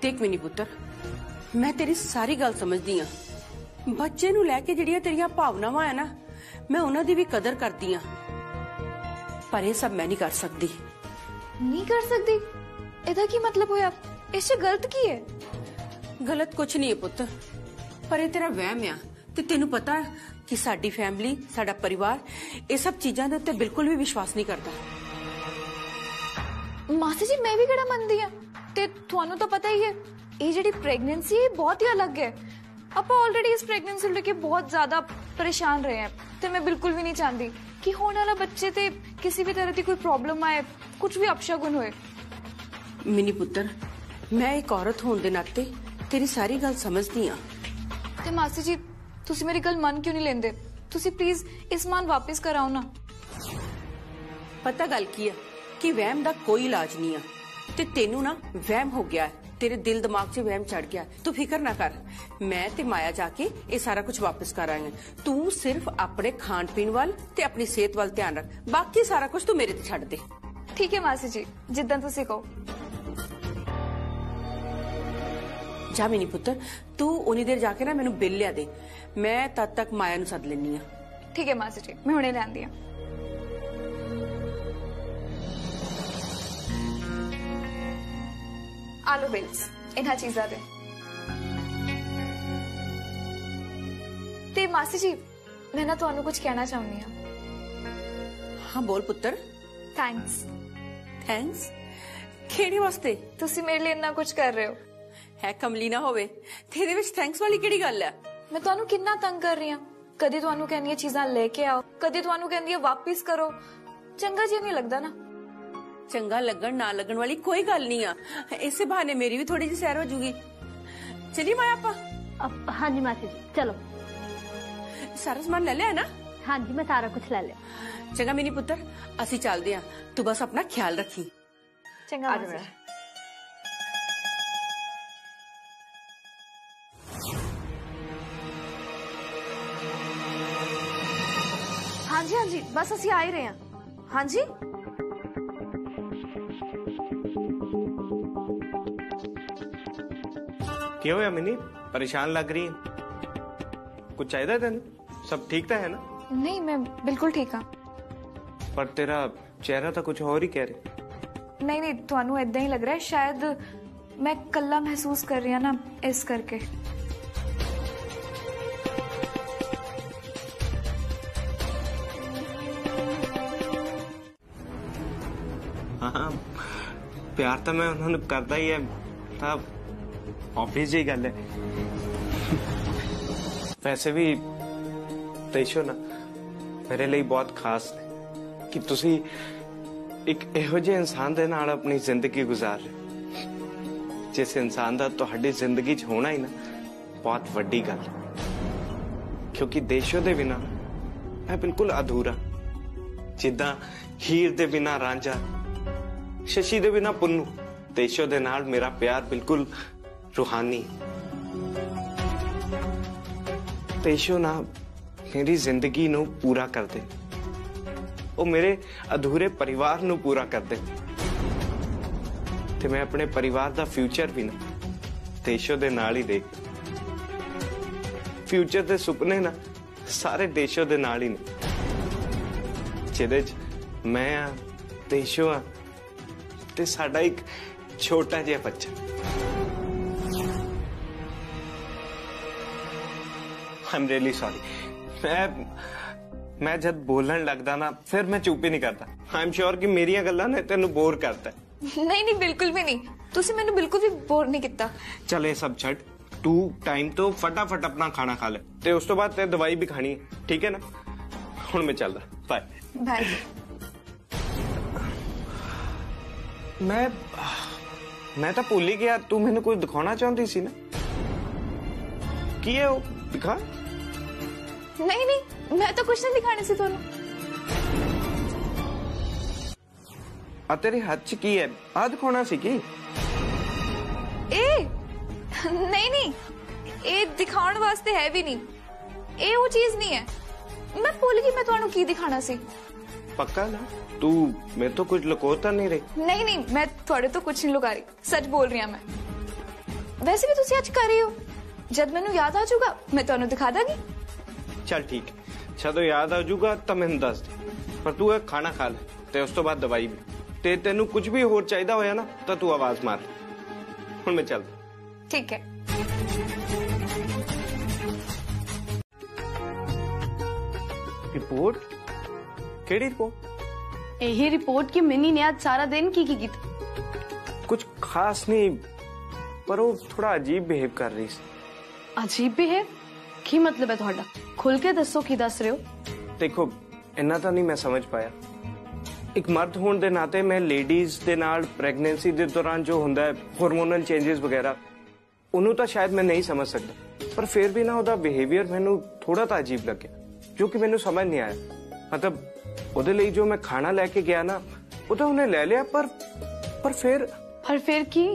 ਦੇਖ ਮਿਨੀ ਪੁੱਤਰ ਮੈਂ ਤੇਰੀ ਸਾਰੀ ਗੱਲ ਸਮਝਦੀ ਆ ਬੱਚੇ ਨੂੰ ਲੈ ਕੇ ਜਿਹੜੀਆਂ ਤੇਰੀਆਂ ਭਾਵਨਾਵਾਂ ਆ ਨਾ ਮੈਂ ਉਹਨਾਂ ਦੀ ਵੀ ਕਦਰ ਕਰਦੀ ਆ ਪਰ ਇਹ ਸਭ ਮੈਂ ਨਹੀਂ ਕਰ ਸਕਦੀ ਨਹੀਂ ਕਰ ਸਕਦੀ ਇਹਦਾ ਕੀ ਮਤਲਬ ਹੋਇਆ ਇਸ 'ਚ ਗਲਤ ਕੀ ਹੈ ਗਲਤ ਕੁਛ ਨਹੀਂ ਹੈ ਪੁੱਤ ਪਰ ਇਹ ਤੇਰਾ ਵਹਿਮ ਆ ਤੇ ਤੈਨੂੰ ਪਤਾ ਹੈ ਕਿ ਸਾਡੀ ਫੈਮਿਲੀ ਸਾਡਾ ਪਰਿਵਾਰ ਇਹ ਸਭ ਚੀਜ਼ਾਂ ਦੇ ਉੱਤੇ ਬਿਲਕੁਲ ਵੀ ਵਿਸ਼ਵਾਸ ਨਹੀਂ ਕਰਦਾ ਮਾਸੀ ਜੀ ਮੈਂ ਵੀ ਕਿਹੜਾ ਮੰਨਦੀ ਆ ਤੇ ਤੁਹਾਨੂੰ ਤਾਂ ਪਤਾ ਹੀ ਹੈ ਇਹ ਜਿਹੜੀ ਪ੍ਰੈਗਨੈਂਸੀ ਹੈ ਬਹੁਤ ਹੀ ਅਲੱਗ ਹੈ ਆਪਾਂ ਆਲਰੇਡੀ ਇਸ ਪ੍ਰੈਗਨੈਂਸੀ ਨੂੰ ਲੈ ਕੇ ਬਹੁਤ ਜ਼ਿਆਦਾ ਪਰੇਸ਼ਾਨ ਰਹੇ ਹਾਂ ਤੇ ਮੈਂ ਬਿਲਕੁਲ ਵੀ ਨਹੀਂ ਚਾਹੁੰਦੀ ਕਿ ਹੋਣ ਵਾਲਾ ਬੱਚੇ ਤੇ ਕਿਸੇ ਵੀ ਤਰ੍ਹਾਂ ਦੀ ਕੋਈ ਪ੍ਰੋਬਲਮ ਆਏ ਕੁਝ ਵੀ ਅਪਸ਼ਗੁਨ ਹੋਏ ਮਿਨੀ ਪੁੱਤਰ ਮੈਂ ਇੱਕ ਔਰਤ ਹੋਣ ਦੇ ਨਾਤੇ ਤੇਰੀ ਸਾਰੀ ਗੱਲ ਸਮਝਦੀ ਆ ਤੇ ਮਾਸੀ ਜੀ ਤੁਸੀਂ ਮੇਰੀ ਗੱਲ ਮੰਨ ਕਿਉਂ ਨਹੀਂ ਲੈਂਦੇ ਤੁਸੀਂ ਪਲੀਜ਼ ਇਸ ਮਾਨ ਵਾਪਸ ਕਰਾਓ ਨਾ ਪਤਾ ਗੱਲ ਕੀ ਆ ਕਿ ਵਹਿਮ ਦਾ ਕੋਈ ਇਲਾਜ ਨਹੀਂ ਆ। ਤੇ ਤੈਨੂੰ ਨਾ ਵਹਿਮ ਹੋ ਗਿਆ। ਤੇਰੇ ਦਿਲ ਦਿਮਾਗ 'ਚ ਵਹਿਮ ਚੜ ਗਿਆ ਤੂੰ ਫਿਕਰ ਨਾ ਕਰ। ਮੈਂ ਤੇ ਮਾਇਆ ਜਾ ਕੇ ਇਹ ਸਾਰਾ ਕੁਝ ਵਾਪਸ ਕਰਾਂਗੇ। ਤੂੰ ਸਿਰਫ ਆਪਣੇ ਖਾਣ ਪੀਣ ਵੱਲ ਤੇ ਆਪਣੀ ਸਿਹਤ ਵੱਲ ਧਿਆਨ ਰੱਖ। ਬਾਕੀ ਸਾਰਾ ਕੁਝ ਤੂੰ ਮੇਰੇ ਤੇ ਛੱਡ ਦੇ। ਠੀਕ ਹੈ ਮਾਸੀ ਜੀ ਜਿੱਦਾਂ ਤੁਸੀਂ ਕਹੋ। ਜਾ ਮਿਨੀ ਪੁੱਤਰ ਤੂੰ ਉਨੀ ਦੇਰ ਜਾ ਕੇ ਨਾ ਮੈਨੂੰ ਬਿੱਲ ਲਿਆ ਦੇ। ਮੈਂ ਤਦ ਤੱਕ ਮਾਇਆ ਨੂੰ ਸੱਦ ਲੈਣੀ ਆ ਠੀਕ ਹੈ ਮਾਸੀ ਜੀ ਮੈਂ ਹੁਣੇ ਲਿਆਂਦੀ ਆ ਆਲੂ ਬਿਲਸ ਇਹਨਾਂ ਚੀਜ਼ਾਂ ਦੇ ਤੇ ਮਾਸੀ ਜੀ ਮੈਂ ਨਾ ਤੁਹਾਨੂੰ ਕੁਝ ਕਹਿਣਾ ਚਾਹੁੰਦੀ ਆ ਹਾਂ ਬੋਲ ਪੁੱਤਰ ਥੈਂਕਸ ਥੈਂਕਸ ਕਿਹੜੇ ਵਾਸਤੇ ਤੁਸੀਂ ਮੇਰੇ ਲਈ ਇੰਨਾ ਕੁਝ ਕਰ ਰਹੇ ਹੋ ਹੈ ਕਮਲੀ ਨਾ ਹੋਵੇ ਤੇ ਇਹਦੇ ਵਿੱਚ ਥੈਂਕਸ ਵਾਲੀ ਕਿਹੜੀ ਗੱਲ ਹੈ ਮੈਂ ਤੁਹਾਨੂੰ ਕਿੰਨਾ ਤੰਗ ਕਰ ਰਹੀ ਹਾਂ ਕਦੀ ਤੁਹਾਨੂੰ ਕਹਿੰਦੀ ਹਾਂ ਚੀਜ਼ਾਂ ਲੈ ਕੇ ਆਓ ਕਦੀ ਤੁਹਾਨੂੰ ਕਹਿੰਦੀ ਹਾਂ ਵਾਪਿਸ ਕਰੋ ਚੰਗਾ ਜਿਹਾ ਨਹੀਂ ਲੱਗਦਾ ਨਾ ਚੰਗਾ ਲੱਗਣ ਨਾ ਲੱਗਣ ਵਾਲੀ ਕੋਈ ਗੱਲ ਨਹੀਂ ਆ ਇਸੇ ਬਹਾਨੇ ਮੇਰੀ ਵੀ ਥੋੜੀ ਜਿਹੀ ਸੈਰ ਹੋ ਜੂਗੀ ਚਲੀ ਮਾਇਆ ਆਪਾਂ ਅਬ- ਹਾਂਜੀ ਮਾਸੀ ਜੀ ਚਲੋ ਸਾਰਾ ਸਮਾਨ ਲੈ ਲਿਆ ਨਾ ਹਾਂਜੀ ਮੈਂ ਸਾਰਾ ਕੁਝ ਲੈ ਲਿਆ ਚੰਗਾ ਮਿਨੀ ਪੁੱਤਰ ਅਸੀਂ ਚੱਲਦੇ ਆ ਤੂੰ ਬਸ ਆਪਣਾ ਖਿਆਲ ਰੱਖੀ ਚੰਗਾ ਆ ਜਾ ਮਾਸੀ ਮੇਰਾ। ਜੀ। ਹਾਂਜੀ ਹਾਂਜੀ ਬਸ ਅਸੀਂ ਆ ਹੀ ਰਹੇ ਹਾਂ ਹਾਂਜੀ ਕੀ ਹੋਇਆ ਮਿਨੀ ਪਰੇਸ਼ਾਨ ਲੱਗ ਰਹੀ ਹੈ ਕੁਝ ਚਾਹੀਦਾ ਤੈਨੂੰ ਸਭ ਠੀਕ ਤਾਂ ਹੈ ਨਾ ਨਹੀਂ ਮੈਂ ਬਿਲਕੁਲ ਠੀਕ ਹਾਂ ਪਰ ਤੇਰਾ ਚਿਹਰਾ ਤਾਂ ਕੁਝ ਹੋਰ ਹੀ ਕਹਿ ਰਿਹਾ ਨਹੀਂ ਨਹੀਂ ਤੁਹਾਨੂੰ ਇਦਾਂ ਹੀ ਲੱਗ ਰਿਹਾ ਹੈ ਸ਼ਾਇਦ ਮੈਂ ਕੱਲਾ ਮਹਿਸੂਸ ਕਰ ਰਹੀ ਹਾਂ ਨਾ ਇਸ ਕਰਕੇ ਹਾਂ ਪਿਆਰ ਤਾਂ ਮੈਂ ਉਹਨਾਂ ਨੂੰ ਕਰਦਾ ਹੀ ਹੈ ਤਾਂ ਆਬਵੀਅਸ ਜੀ ਗੱਲ ਹੈ ਵੈਸੇ ਵੀ ਤੇਸ਼ੋ ਨਾ ਮੇਰੇ ਲਈ ਬਹੁਤ ਖਾਸ ਨੇ ਕਿ ਤੁਸੀਂ ਇੱਕ ਇਹੋ ਜਿਹੇ ਇਨਸਾਨ ਦੇ ਨਾਲ ਆਪਣੀ ਜ਼ਿੰਦਗੀ ਗੁਜ਼ਾਰ ਰਹੇ ਹੋ। ਜਿਸ ਇਨਸਾਨ ਦਾ ਤੁਹਾਡੀ ਜ਼ਿੰਦਗੀ 'ਚ ਹੋਣਾ ਹੀ ਨਾ ਬਹੁਤ ਵੱਡੀ ਗੱਲ ਹੈ ਕਿਉਂਕਿ ਦੇਸ਼ੋ ਦੇ ਬਿਨਾ ਮੈਂ ਬਿਲਕੁਲ ਅਧੂਰਾ ਜਿੱਦਾਂ ਹੀਰ ਦੇ ਬਿਨਾ ਰਾਂਝਾ ਸ਼ਸ਼ੀ ਦੇ ਬਿਨਾ ਪੁੰਨੂ ਦੇਸ਼ੋ ਦੇ ਨਾਲ ਮੇਰਾ ਪਿਆਰ ਬਿਲਕੁਲ ਰੂਹਾਨੀ ਦੇਸ਼ੋ ਨਾ ਮੇਰੀ ਜ਼ਿੰਦਗੀ ਨੂੰ ਪੂਰਾ ਕਰਦੇ ਉਹ ਮੇਰੇ ਅਧੂਰੇ ਪਰਿਵਾਰ ਨੂੰ ਪੂਰਾ ਕਰਦੇ ਤੇ ਮੈਂ ਆਪਣੇ ਪਰਿਵਾਰ ਦਾ ਫਿਊਚਰ ਵੀ ਨਾ ਦੇਸ਼ੋ ਦੇ ਨਾਲ ਹੀ ਦੇਖ ਫਿਊਚਰ ਦੇ ਸੁਪਨੇ ਨਾ ਸਾਰੇ ਦੇਸ਼ੋ ਦੇ ਨਾਲ ਹੀ ਨੇ ਜਿਹਦੇ ਚ ਮੈਂ ਆ ਦੇਸ਼ੋ ਆ ਤੇ ਸਾਡਾ ਇੱਕ ਛੋਟਾ ਜਿਹਾ ਬੱਚਾ ਆਮ ਰੀਲੀ ਸੌਰੀ ਮੈਂ ਮੈਂ ਜਦ ਬੋਲਣ ਲੱਗਦਾ ਨਾ ਫਿਰ ਮੈਂ ਚੁੱਪ ਹੀ ਨਹੀਂ ਕਰਦਾ ਆਮ ਸ਼ੋਰ ਕਿ ਮੇਰੀਆਂ ਗੱਲਾਂ ਨੇ ਤੈਨੂੰ ਬੋਰ ਕਰਦਾ ਹੈ। ਨਹੀਂ ਨਹੀਂ ਬਿਲਕੁਲ ਵੀ ਨਹੀਂ ਤੁਸੀਂ ਮੈਨੂੰ ਬਿਲਕੁਲ ਵੀ ਬੋਰ ਨਹੀਂ ਕੀਤਾ ਚੱਲ ਇਹ ਸਭ ਛੱਡ ਤੂੰ ਟਾਈਮ ਤੋਂ ਫਟਾਫਟ ਆਪਣਾ ਖਾਣਾ ਖਾ ਲੈ ਤੇ ਉਸ ਤੋਂ ਬਾਅਦ ਤੇ ਦਵਾਈ ਵੀ ਖਾਣੀ ਹੈ ਠੀਕ ਹੈ ਨਾ ਹੁਣ ਮੈਂ ਚੱਲਦਾ ਬਾਏ ਬਾਏ ਮੈਂ ਮੈਂ ਤਾਂ ਭੁੱਲ ਹੀ ਗਿਆ ਤੂੰ ਮੈਨੂੰ ਕੁਝ ਦਿਖਾਉਣਾ ਚਾਹੁੰਦੀ ਸੀ ਨਾ ਕੀ ਹੈ ਉਹ ਦਿਖਾ ਨਹੀਂ ਨਹੀਂ ਮੈਂ ਤਾਂ ਕੁਝ ਨਹੀਂ ਦਿਖਾਣੇ ਸੀ ਤੁਹਾਨੂੰ ਆ ਤੇਰੇ ਹੱਥ 'ਚ ਕੀ ਹੈ ਆ ਦਿਖਾਉਣਾ ਸੀ ਕੀ ਇਹ ਨਹੀਂ ਨਹੀਂ ਇਹ ਦਿਖਾਉਣ ਵਾਸਤੇ ਹੈ ਵੀ ਨਹੀਂ ਇਹ ਉਹ ਚੀਜ਼ ਨਹੀਂ ਹੈ ਮੈਂ ਭੁੱਲ ਗਈ ਮੈਂ ਤੁਹਾਨੂੰ ਕੀ ਦਿਖਾਣਾ ਸੀ पक्का ना तू मैं तो कुछ लुकोता नहीं रही ਨਹੀਂ ਨਹੀਂ ਮੈਂ ਤੁਹਾਡੇ ਤੋਂ ਕੁਝ ਨਹੀਂ ਲੁਕਾ ਰਹੀ ਸੱਚ ਬੋਲ ਰਹੀ ਹਾਂ ਮੈਂ ਵੈਸੇ ਵੀ ਤੁਸੀਂ ਅੱਜ ਕਰ ਰਹੇ ਹੋ ਜਦ ਮੈਨੂੰ ਯਾਦ ਆ ਜਾਊਗਾ ਮੈਂ ਤੁਹਾਨੂੰ ਦਿਖਾ ਦਾਂਗੀ ਚੱਲ ਠੀਕ ਹੈ ਜਦੋਂ ਯਾਦ ਆ ਜਾਊਗਾ ਤਾਂ ਮੈਨੂੰ ਦੱਸ ਦੇ ਪਰ ਤੂੰ ਇਹ ਖਾਣਾ ਖਾ ਲੈ ਤੇ ਉਸ ਤੋਂ ਬਾਅਦ ਦਵਾਈ ਵੀ ਤੇ ਤੈਨੂੰ ਕੁਝ ਵੀ ਹੋਰ ਚਾਹੀਦਾ ਹੋਇਆ ਨਾ ਤਾਂ ਤੂੰ ਆਵਾਜ਼ ਮਾਰ ਹੁਣ ਮੈਂ ਚੱਲਦਾ ਠੀਕ ਹੈ ਰਿਪੋਰਟ ਕਿਹੜੀ ਰਿਪੋਰਟ ਇਹੀ ਰਿਪੋਰਟ ਕਿ ਮਿੰਨੀ ਨੇ ਅੱਜ ਸਾਰਾ ਦਿਨ ਕੀ ਕੀ ਕੀਤਾ ਕੁਝ ਖਾਸ ਨਹੀਂ ਪਰ ਉਹ ਥੋੜਾ ਅਜੀਬ ਬਿਹੇਵ ਕਰ ਰਹੀ ਸੀ ਅਜੀਬ ਵੀ ਹੈ ਕੀ ਮਤਲਬ ਹੈ ਤੁਹਾਡਾ ਖੁੱਲ ਕੇ ਦੱਸੋ ਕੀ ਦੱਸ ਰਹੇ ਹੋ ਦੇਖੋ ਇੰਨਾ ਤਾਂ ਨਹੀਂ ਮੈਂ ਸਮਝ ਪਾਇਆ ਇੱਕ ਮਰਦ ਹੋਣ ਦੇ ਨਾਤੇ ਮੈਂ ਲੇਡੀਜ਼ ਦੇ ਨਾਲ ਪ੍ਰੈਗਨੈਂਸੀ ਦੇ ਦੌਰਾਨ ਜੋ ਹੁੰਦਾ ਹੈ ਹਾਰਮੋਨਲ ਚੇਂजेस ਵਗੈਰਾ ਉਹਨੂੰ ਤਾਂ ਸ਼ਾਇਦ ਮੈਂ ਨਹੀਂ ਸਮਝ ਸਕਦਾ ਪਰ ਫਿਰ ਵੀ ਨਾ ਉਹਦਾ ਬਿਹੇਵੀਅਰ ਮੈਨੂੰ ਥੋੜਾ ਤਾਂ ਅਜੀਬ ਲੱਗਿਆ ਜੋ ਕਿ ਮੈਨੂੰ ਸਮਝ ਨਹੀਂ ਆਇਆ ਮਤਲਬ ਉਹਦੇ ਲਈ ਜੋ ਮੈਂ ਖਾਣਾ ਲੈ ਕੇ ਗਿਆ ਨਾ ਉਹ ਤਾਂ ਉਹਨੇ ਲੈ ਲਿਆ ਪਰ ਪਰ ਫਿਰ ਪਰ ਫਿਰ ਕੀ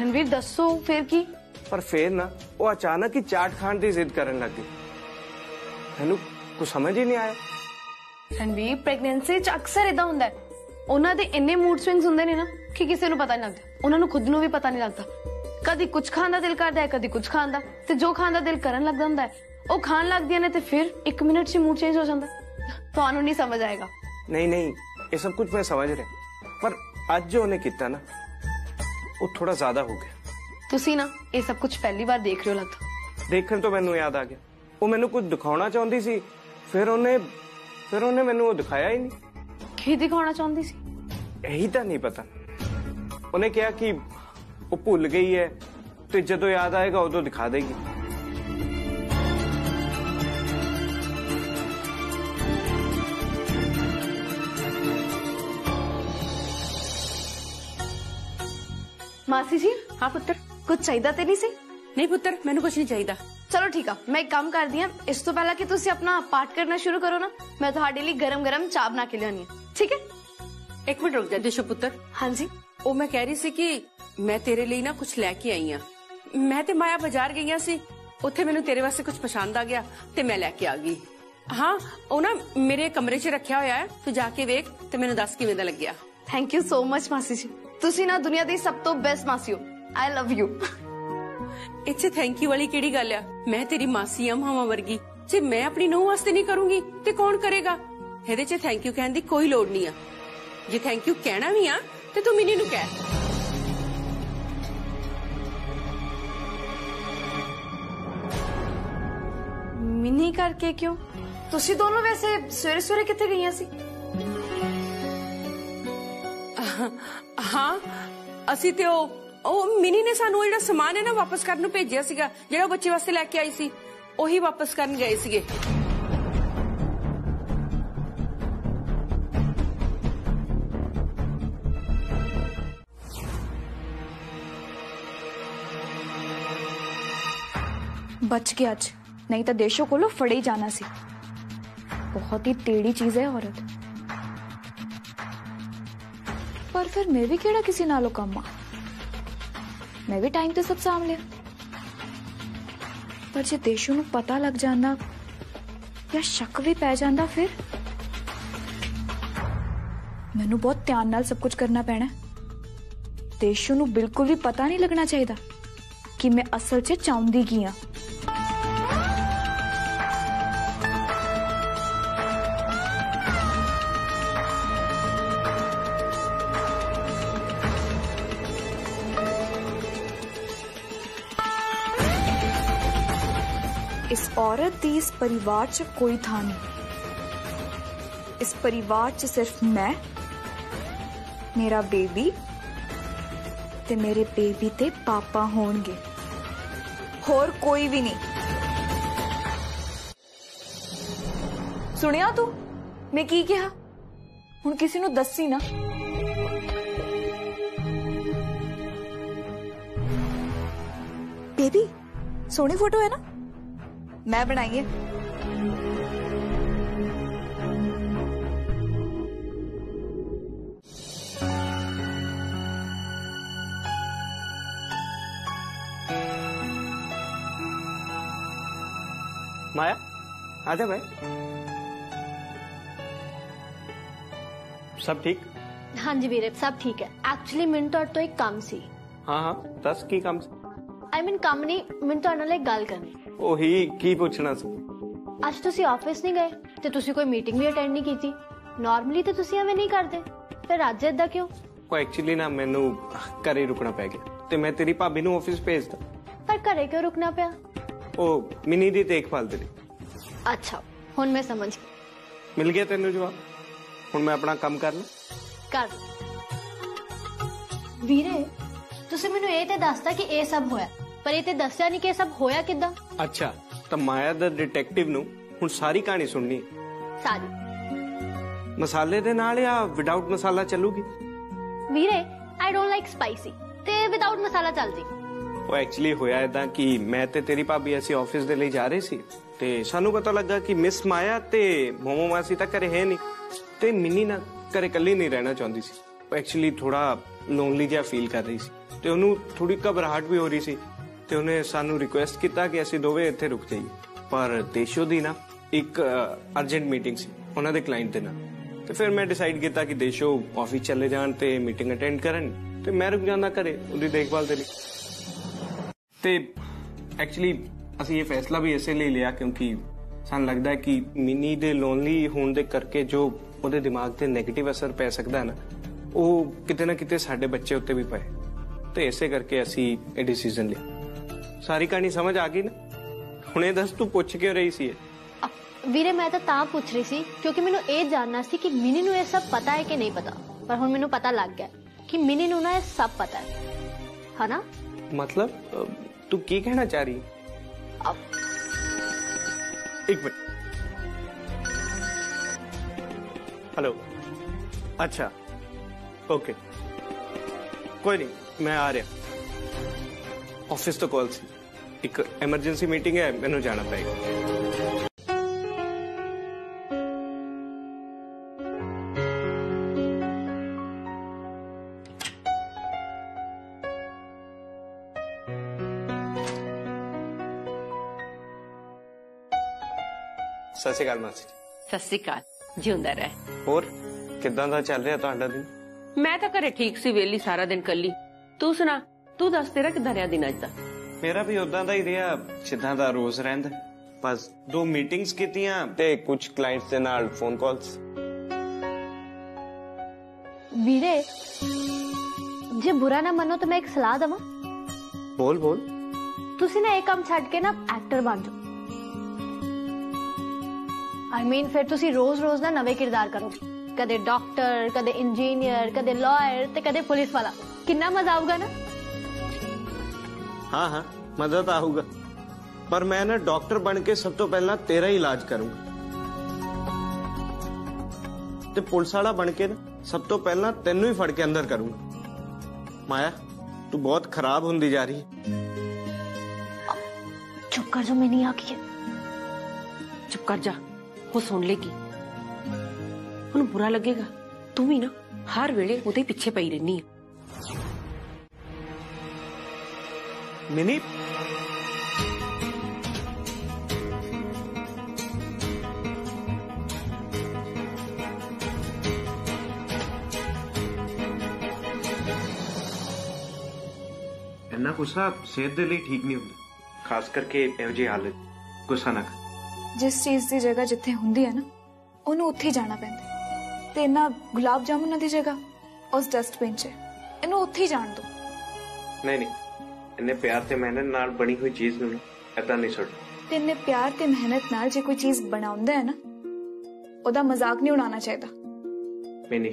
ਰਣਵੀਰ ਦੱਸੋ ਫਿਰ ਕੀ ਪਰ ਫਿਰ ਨਾ ਉਹ ਅਚਾਨਕ ਹੀ ਚਾਟ ਖਾਣ ਦੀ ਜ਼ਿੱਦ ਕਰਨ ਲੱਗ ਗਈ ਮੈਨੂੰ ਕੁਝ ਸਮਝ ਹੀ ਨਹੀਂ ਆਇਆ ਰਣਵੀਰ ਪ੍ਰੈਗਨੈਂਸੀ ਚ ਅਕਸਰ ਇਦਾਂ ਹੁੰਦਾ ਹੈ ਉਹਨਾਂ ਦੇ ਇੰਨੇ ਮੂਡ ਸਵਿੰਗਸ ਹੁੰਦੇ ਨੇ ਨਾ ਕਿ ਕਿਸੇ ਨੂੰ ਪਤਾ ਨਹੀਂ ਲੱਗਦਾ ਉਹਨਾਂ ਨੂੰ ਖੁਦ ਨੂੰ ਵੀ ਪਤਾ ਨਹੀਂ ਲੱਗਦਾ ਕਦੀ ਕੁਝ ਖਾਣ ਦਾ ਦਿਲ ਕਰਦਾ ਹੈ ਕਦੀ ਕੁਝ ਖਾਣ ਦਾ ਤੇ ਜੋ ਖਾਣ ਦਾ ਦਿਲ ਕਰਨ ਲੱਗਦਾ ਹੁੰਦਾ ਹੈ ਉਹ ਖਾਣ ਲੱਗਦੀਆਂ ਨੇ ਤੇ ਫਿਰ 1 ਮਿੰਟ 'ਚ ਮੂਡ ਚੇਂਜ ਹੋ ਜਾਂਦਾ ਹੈ। ਤੁਹਾਨੂੰ ਨਹੀਂ ਸਮਝ ਆਏਗਾ ਨਹੀਂ ਨਹੀਂ ਇਹ ਸਭ ਕੁਝ ਮੈਂ ਸਮਝ ਰਿਹਾ ਪਰ ਅੱਜ ਜੋ ਉਹਨੇ ਕੀਤਾ ਨਾ ਉਹ ਥੋੜਾ ਜ਼ਿਆਦਾ ਹੋ ਗਿਆ ਤੁਸੀਂ ਨਾ ਇਹ ਸਭ ਕੁਝ ਪਹਿਲੀ ਵਾਰ ਦੇਖ ਰਹੇ ਹੋ ਲੱਗਦਾ ਦੇਖਣ ਤੋਂ ਮੈਨੂੰ ਯਾਦ ਆ ਗਿਆ ਉਹ ਮੈਨੂੰ ਕੁਝ ਦਿਖਾਉਣਾ ਚਾਹੁੰਦੀ ਸੀ ਫਿਰ ਉਹਨੇ ਫਿਰ ਉਹਨੇ ਮੈਨੂੰ ਉਹ ਦਿਖਾਇਆ ਹੀ ਨਹੀਂ ਕੀ ਦਿਖਾਉਣਾ ਚਾਹੁੰਦੀ ਸੀ ਇਹੀ ਤਾਂ ਨਹੀਂ ਪਤਾ ਉਹਨੇ ਕਿਹਾ ਕਿ ਉਹ ਭੁੱਲ ਗਈ ਹੈ ਤੇ ਜਦੋਂ ਯਾਦ ਆਏਗਾ ਉਦੋਂ ਦਿਖਾ ਦੇਗੀ ਮਾਸੀ ਜੀ ਹਾਂ ਪੁੱਤਰ ਕੁਝ ਚਾਹੀਦਾ ਤੇ ਨਹੀਂ ਸੀ ਨਹੀਂ ਪੁੱਤਰ ਮੈਨੂੰ ਕੁਝ ਨਹੀਂ ਚਾਹੀਦਾ ਚਲੋ ਠੀਕ ਆ ਮੈਂ ਇੱਕ ਕੰਮ ਕਰਦੀ ਆ ਇਸ ਤੋਂ ਪਹਿਲਾਂ ਕਿ ਤੁਸੀਂ ਆਪਣਾ ਪਾਠ ਕਰਨਾ ਸ਼ੁਰੂ ਕਰੋ ਨਾ ਮੈਂ ਤੁਹਾਡੇ ਲਈ ਗਰਮ-ਗਰਮ ਚਾਹ ਬਣਾ ਕੇ ਲਿਆਉਣੀ ਆ ਠੀਕ ਹੈ ਇੱਕ ਮਿੰਟ ਰੁਕ ਜਾ ਦਿਸ਼ੂ ਪੁੱਤਰ ਹਾਂਜੀ ਉਹ ਮੈਂ ਕਹਿ ਰਹੀ ਸੀ ਕਿ ਮੈਂ ਤੇਰੇ ਲਈ ਨਾ ਕੁਝ ਲੈ ਕੇ ਆਈ ਆ ਮੈਂ ਤੇ ਮਾਇਆ ਬਾਜ਼ਾਰ ਗਈਆਂ ਸੀ ਉੱਥੇ ਮੈਨੂੰ ਤੇਰੇ ਵਾਸਤੇ ਕੁਝ ਪਸੰਦ ਆ ਗਿਆ ਤੇ ਮੈਂ ਲੈ ਕੇ ਆ ਗਈ ਹਾਂ ਉਹ ਨਾ ਮੇਰੇ ਕਮਰੇ 'ਚ ਰੱਖਿਆ ਹੋਇਆ ਹੈ ਤੂੰ ਜਾ ਕੇ ਵੇਖ ਤੇ ਮੈਨੂੰ ਦੱਸ ਕਿਵੇਂ ਦਾ ਲੱਗਿਆ ਥੈਂਕ ਯੂ ਸੋ ਮਚ ਮਾਸੀ ਜੀ ਤੁਸੀਂ ਨਾ ਦੁਨੀਆ ਦੀ ਸਭ ਤੋਂ ਬੈਸਟ ਮਾਸੀ ਹੋ ਆਈ ਲਵ ਯੂ ਇੱਥੇ ਥੈਂਕ ਯੂ ਵਾਲੀ ਕਿਹੜੀ ਗੱਲ ਆ ਮੈਂ ਤੇਰੀ ਮਾਸੀ ਆ ਮਾਵਾ ਵਰਗੀ ਜੇ ਮੈਂ ਆਪਣੀ ਨੂੰਹ ਵਾਸਤੇ ਨਹੀਂ ਕਰੂੰਗੀ ਤੇ ਕੌਣ ਕਰੇਗਾ ਇਹਦੇ 'ਚ ਥੈਂਕ ਯੂ ਕਹਿਣ ਦੀ ਕੋਈ ਲੋੜ ਨਹੀਂ ਆ ਜੇ ਥੈਂਕ ਯੂ ਕਹਿਣਾ ਵੀ ਆ ਤੇ ਤੂੰ ਮਿਨੀ ਨੂੰ ਕਹਿ ਮਿੰਨੀ ਕਰਕੇ ਕਿਉਂ ਤੁਸੀਂ ਦੋਨੋਂ ਵੈਸੇ ਸਵੇਰੇ ਸਵੇਰੇ ਕਿੱਥੇ ਗਈਆਂ ਸੀ ਹਾਂ ਅਸੀਂ ਤੇ ਉਹ ਉਹ ਮਿਨੀ ਨੇ ਸਾਨੂੰ ਉਹ ਜਿਹੜਾ ਸਮਾਨ ਹੈ ਨਾ ਵਾਪਸ ਕਰਨ ਨੂੰ ਭੇਜਿਆ ਸੀਗਾ ਜਿਹੜਾ ਉਹ ਬੱਚੇ ਵਾਸਤੇ ਲੈ ਕੇ ਆਈ ਸੀ ਉਹੀ ਵਾਪਸ ਕਰਨ ਗਏ ਸੀਗੇ बच गया आज नहीं तो देशों को लो फड़े ही जाना सी बहुत ही टेढ़ी चीज है औरत पर फिर मैं भी केड़ा किसी नालों कम आ ਮੈਂ ਵੀ ਟਾਈਮ ਤੇ ਸਭ ਸਾਂਭ ਲਿਆ ਪਰ ਜੇ ਦੇਸ਼ੂ ਨੂੰ ਪਤਾ ਲੱਗ ਜਾਂਦਾ ਜਾਂ ਸ਼ੱਕ ਵੀ ਪੈ ਜਾਂਦਾ ਫਿਰ ਮੈਨੂੰ ਬਹੁਤ ਧਿਆਨ ਨਾਲ ਸਭ ਕੁਝ ਕਰਨਾ ਪੈਣਾ ਦੇਸ਼ੂ ਨੂੰ ਬਿਲਕੁਲ ਵੀ ਪਤਾ ਨਹੀਂ ਲੱਗਣਾ ਚਾਹੀਦਾ ਕਿ ਮੈਂ ਅਸਲ 'ਚ ਚਾਹੁੰਦੀ ਕੀ ਆ औरत दी इस परिवार च कोई था नहीं। इस परिवार च सिर्फ़ मैं, मेरा बेबी ते मेरे बेबी ते पापा होंगे होर कोई भी नहीं। सुनिया तू? मैं की कहा? हूँ किसी नु दसी ना। बेबी सोनी फ़ोटो है ना? मैं बनाइए माया आजा भाई। सब ठीक? हाँ जी वीरे सब ठीक है। एक्चुअली मिनटॉर तो एक काम सी। हाँ हाँ दस की काम आई मीन काम नहीं मिनटॉर नाल एक गल करनी। ਉਹੀ ਕੀ ਪੁੱਛਣਾ ਸੀ ਅੱਜ ਤੁਸੀਂ ਆਫਿਸ ਨਹੀਂ ਗਏ ਤੇ ਤੁਸੀਂ ਕੋਈ ਮੀਟਿੰਗ ਵੀ ਅਟੈਂਡ ਨਹੀਂ ਕੀਤੀ ਨਾਰਮਲੀ ਤੇ ਤੁਸੀਂ ਐਵੇਂ ਨਹੀਂ ਕਰਦੇ ਫਿਰ ਅੱਜ ਏਦਾਂ ਕਿਉਂ ਉਹ ਐਕਚੁਅਲੀ ਨਾ ਮੈਨੂੰ ਘਰੇ ਰੁਕਣਾ ਪੈ ਗਿਆ ਤੇ ਮੈਂ ਤੇਰੀ ਭਾਬੀ ਨੂੰ ਆਫਿਸ ਭੇਜਦਾ ਪਰ ਘਰੇ ਕਿਉਂ ਰੁਕਣਾ ਪਿਆ ਉਹ ਮਿਨੀ ਦੀ ਦੇਖਭਾਲ ਦੇ ਲਈ ਅੱਛਾ ਹੁਣ ਮੈਂ ਸਮਝ ਗਈ ਮਿਲ ਗਿਆ ਤੈਨੂੰ ਜਵਾਬ ਹੁਣ ਮੈਂ ਆਪਣਾ ਕੰਮ ਕਰ ਲਾਂ ਕਰ ਵੀਰੇ ਤੁਸੀਂ ਮੈਨੂੰ ਇਹ ਤੇ ਦੱਸਤਾ ਕਿ ਇਹ ਸਭ ਹੋਇਆ ਪਰ ਇਹ ਤੇ ਦੱਸਿਆ ਨਹੀਂ ਕਿ ਇਹ ਸਭ ਹੋਇਆ ਕਿੱਦਾਂ ਅੱਛਾ ਤਾਂ ਮਾਇਆ ਦਾ ਡਿਟੈਕਟਿਵ ਨੂੰ ਹੁਣ ਸਾਰੀ ਕਹਾਣੀ ਸੁਣਨੀ ਹੈ। ਸਾਰੀ ਮਸਾਲੇ ਦੇ ਨਾਲ ਜਾਂ ਵਿਦਆਊਟ ਮਸਾਲਾ ਚੱਲੂਗੀ ਵੀਰੇ ਆਈ ਡੋਨਟ ਲਾਈਕ ਸਪਾਈਸੀ ਤੇ ਵਿਦਆਊਟ ਮਸਾਲਾ ਚੱਲ ਜੀ ਉਹ ਐਕਚੁਅਲੀ ਹੋਇਆ ਇਦਾਂ ਕਿ ਮੈਂ ਤੇ ਤੇਰੀ ਭਾਬੀ ਅਸੀਂ ਆਫਿਸ ਦੇ ਲਈ ਜਾ ਰਹੇ ਸੀ ਤੇ ਸਾਨੂੰ ਪਤਾ ਲੱਗਾ ਕਿ ਮਿਸ ਮਾਇਆ ਤੇ ਮੋਮੋ ਮਾਸੀ ਤਾਂ ਘਰੇ ਹੈ ਨਹੀਂ ਤੇ ਮਿੰਨੀ ਨਾ ਘਰੇ ਇਕੱਲੀ ਨਹੀਂ ਰਹਿਣਾ ਚਾਹੁੰਦੀ ਸੀ ਉਹ ਐਕਚੁਅਲੀ ਥੋੜਾ ਲੋਨਲੀ ਜਿਹਾ ਫੀਲ ਕਰ ਰਹੀ ਸੀ ਤੇ ਉਹਨੂੰ ਥੋੜੀ ਘਬਰਾਹਟ ਵੀ ਹੋ ਰਹੀ ਸੀ ਤੇ ਉਹਨੇ ਸਾਨੂੰ ਰਿਕੁਐਸਟ ਕੀਤਾ ਕਿ ਅਸੀਂ ਦੋਵੇਂ ਇੱਥੇ ਰੁਕ ਜਾਈਏ ਪਰ ਦੇਸ਼ੋ ਦੀ ਨਾ ਇੱਕ ਅਰਜੈਂਟ ਮੀਟਿੰਗ ਸੀ ਉਹਨਾਂ ਦੇ ਕਲਾਇੰਟ ਦੇ ਨਾਲ ਤੇ ਫਿਰ ਮੈਂ ਡਿਸਾਈਡ ਕੀਤਾ ਕਿ ਦੇਸ਼ੋ ਆਫਿਸ ਚਲੇ ਜਾਣ ਤੇ ਮੀਟਿੰਗ ਅਟੈਂਡ ਕਰਨ ਤੇ ਮੈਂ ਰੁਕ ਜਾਂਦਾ ਘਰੇ ਉਹਦੀ ਦੇਖਭਾਲ ਦੇ ਲਈ ਤੇ ਐਕਚੁਅਲੀ ਅਸੀਂ ਇਹ ਫੈਸਲਾ ਵੀ ਇਸੇ ਲਈ ਲਿਆ ਕਿਉਂਕਿ ਸਾਨੂੰ ਲੱਗਦਾ ਹੈ ਕਿ ਮਿਨੀ ਦੇ ਲੋਨਲੀ ਹੋਣ ਦੇ ਕਰਕੇ ਜੋ ਉਹਦੇ ਦਿਮਾਗ ਤੇ 네ਗੇਟਿਵ ਅਸਰ ਪੈ ਸਕਦਾ ਨਾ ਉਹ ਕਿਤੇ ਨਾ ਕਿਤੇ ਸਾਡੇ ਬੱਚੇ ਉੱਤੇ ਵੀ ਪਏ ਤੇ ਇਸੇ ਕਰਕੇ ਅਸੀਂ ਇਹ ਡਿਸੀਜਨ ਲਿਆ ਸਾਰੀ ਕਹਾਣੀ ਸਮਝ ਆ ਗਈ ਨਾ ਹੁਣੇ ਦੱਸ ਤੂੰ ਪੁੱਛ ਕਿਉਂ ਰਹੀ ਸੀ ਇਹ? ਅ- ਵੀਰੇ ਮੈਂ ਤਾਂ ਤਾਂ ਪੁੱਛ ਰਹੀ ਸੀ ਕਿਉਂਕਿ ਮੈਨੂੰ ਇਹ ਜਾਣਨਾ ਸੀ ਕਿ ਮਿਨੀ ਨੂੰ ਇਹ ਸਭ ਪਤਾ ਹੈ ਕਿ ਨਹੀਂ ਪਤਾ ਪਰ ਹੁਣ ਮੈਨੂੰ ਪਤਾ ਲੱਗ ਗਿਆ ਕਿ ਮਿਨੀ ਨੂੰ ਨਾ ਇਹ ਸਭ ਪਤਾ ਹੈ ਹਨਾ ਮਤਲਬ ਅ, ਤੂੰ ਕੀ ਕਹਿਣਾ ਚਾਹ ਰਹੀ ਹੈ? ਇੱਕ ਮਿੰਟ हेलो अच्छा ओके कोई नहीं मैं आ रहा ऑफ़िस तो कॉल थी एक एमरजेंसी मीटिंग है मैंने जाना पाएगा रहा। दिन मैं घरे ठीक सी वेली सारा दिन कली तू सुना ਤੂੰ ਦੱਸ ਤੇਰਾ ਕਿੱਦਾਂ ਰਿਹਾ ਦਿਨ ਅੱਜ ਦਾ ਮੇਰਾ ਵੀ ਉਦਾਂ ਦਾ ਹੀ ਰਿਹਾ ਜਿੱਦਾਂ ਦਾ ਰੋਜ਼ ਰਹਿੰਦਾ ਬਸ ਦੋ ਮੀਟਿੰਗਸ ਕੀਤੀਆਂ ਤੇ ਕੁਝ ਕਲਾਇੰਟਸ ਦੇ ਨਾਲ ਫੋਨ ਕਾਲਸ ਵੀਰੇ ਜੇ ਬੁਰਾ ਨਾ ਮੰਨੋ ਤਾਂ ਮੈਂ ਇੱਕ ਸਲਾਹ ਦਵਾਂ ਬੋਲ ਬੋਲ ਤੁਸੀਂ ਨਾ ਇਹ ਕੰਮ ਛੱਡ ਕੇ ਨਾ ਐਕਟਰ ਬਣ ਜਾਓ ਆਈ ਮੀਨ ਫਿਰ ਤੁਸੀਂ ਰੋਜ਼-ਰੋਜ਼ ਨਾ ਨਵੇਂ ਕਿਰਦਾਰ ਕਰੋਗੇ ਕਦੇ ਡਾਕਟਰ ਕਦੇ ਇੰਜੀਨੀਅਰ ਕਦੇ ਲਾਇਰ ਤੇ ਕਦੇ ਪੁਲਿਸ ਵਾਲਾ ਕਿੰਨਾ ਮਜ਼ਾ ਆਊਗਾ ਨਾ ਹਾਂ ਹਾਂ ਮਜ਼ਾ ਤਾਂ ਆਊਗਾ ਪਰ ਮੈਂ ਨਾ ਡਾਕਟਰ ਬਣ ਕੇ ਸਭ ਤੋਂ ਪਹਿਲਾਂ ਤੇਰਾ ਹੀ ਇਲਾਜ ਕਰੂੰਗਾ ਤੇ ਪੁਲਿਸ ਵਾਲਾ ਬਣ ਕੇ ਨਾ ਸਭ ਤੋਂ ਪਹਿਲਾਂ ਤੈਨੂੰ ਹੀ ਫੜ ਕੇ ਅੰਦਰ ਕਰੂੰਗਾ ਮਾਇਆ ਤੂੰ ਬਹੁਤ ਖਰਾਬ ਹੁੰਦੀ ਜਾ ਰਹੀ ਹੈ ਚੁੱਪ ਕਰ ਜਾ ਮੈਂ ਨਹੀਂ ਆਖੀ ਚੁੱਪ ਕਰ ਜਾ ਉਹ ਸੁਣ ਲੇਗੀ ਉਹਨੂੰ ਬੁਰਾ ਲੱਗੇਗਾ ਤੂੰ ਵੀ ਨਾ ਹਰ ਵੇਲੇ ਉਹਦੇ ਪਿੱਛੇ ਪਈ ਰਹਿਨੀ ਆ ਮਿਨੀ ਇੰਨਾ ਗੁੱਸਾ ਸਿਹਤ ਦੇ ਲਈ ਠੀਕ ਨਹੀਂ ਹੁੰਦਾ ਖਾਸ ਕਰਕੇ ਇਹੋ ਜਿਹੀ ਹਾਲਤ ਗੁੱਸਾ ਨਾ ਕਰ ਜਿਸ ਚੀਜ਼ ਦੀ ਜਗ੍ਹਾ ਜਿੱਥੇ ਹੁੰਦੀ ਹੈ ਨਾ ਉਹਨੂੰ ਉੱਥੇ ਹੀ ਜਾਣਾ ਪੈਂਦਾ ਹੈ। ਤੇ ਇਹਨਾਂ ਗੁਲਾਬ ਜਾਮੁਨਾਂ ਦੀ ਜਗ੍ਹਾ ਉਸ ਡਸਟਬਿਨ 'ਚ ਹੈ। ਇਹਨੂੰ ਉੱਥੇ ਹੀ ਜਾਣ ਦਿਓ ਨਹੀਂ ਨਹੀਂ ਇੰਨੇ ਪਿਆਰ ਤੇ ਮਿਹਨਤ ਨਾਲ ਬਣੀ ਹੋਈ ਚੀਜ਼ ਨੂੰ ਐਦਾਂ ਨਹੀਂ ਤੇ ਇੰਨੇ ਪਿਆਰ ਤੇ ਮਿਹਨਤ ਨਾਲ ਜੇ ਕੋਈ ਚੀਜ਼ ਬਣਾਉਂਦਾ ਹੈ ਨਾ ਉਹਦਾ ਮਜ਼ਾਕ ਨਹੀਂ ਉਡਾਉਣਾ ਚਾਹੀਦਾ। ਮਿਨੀ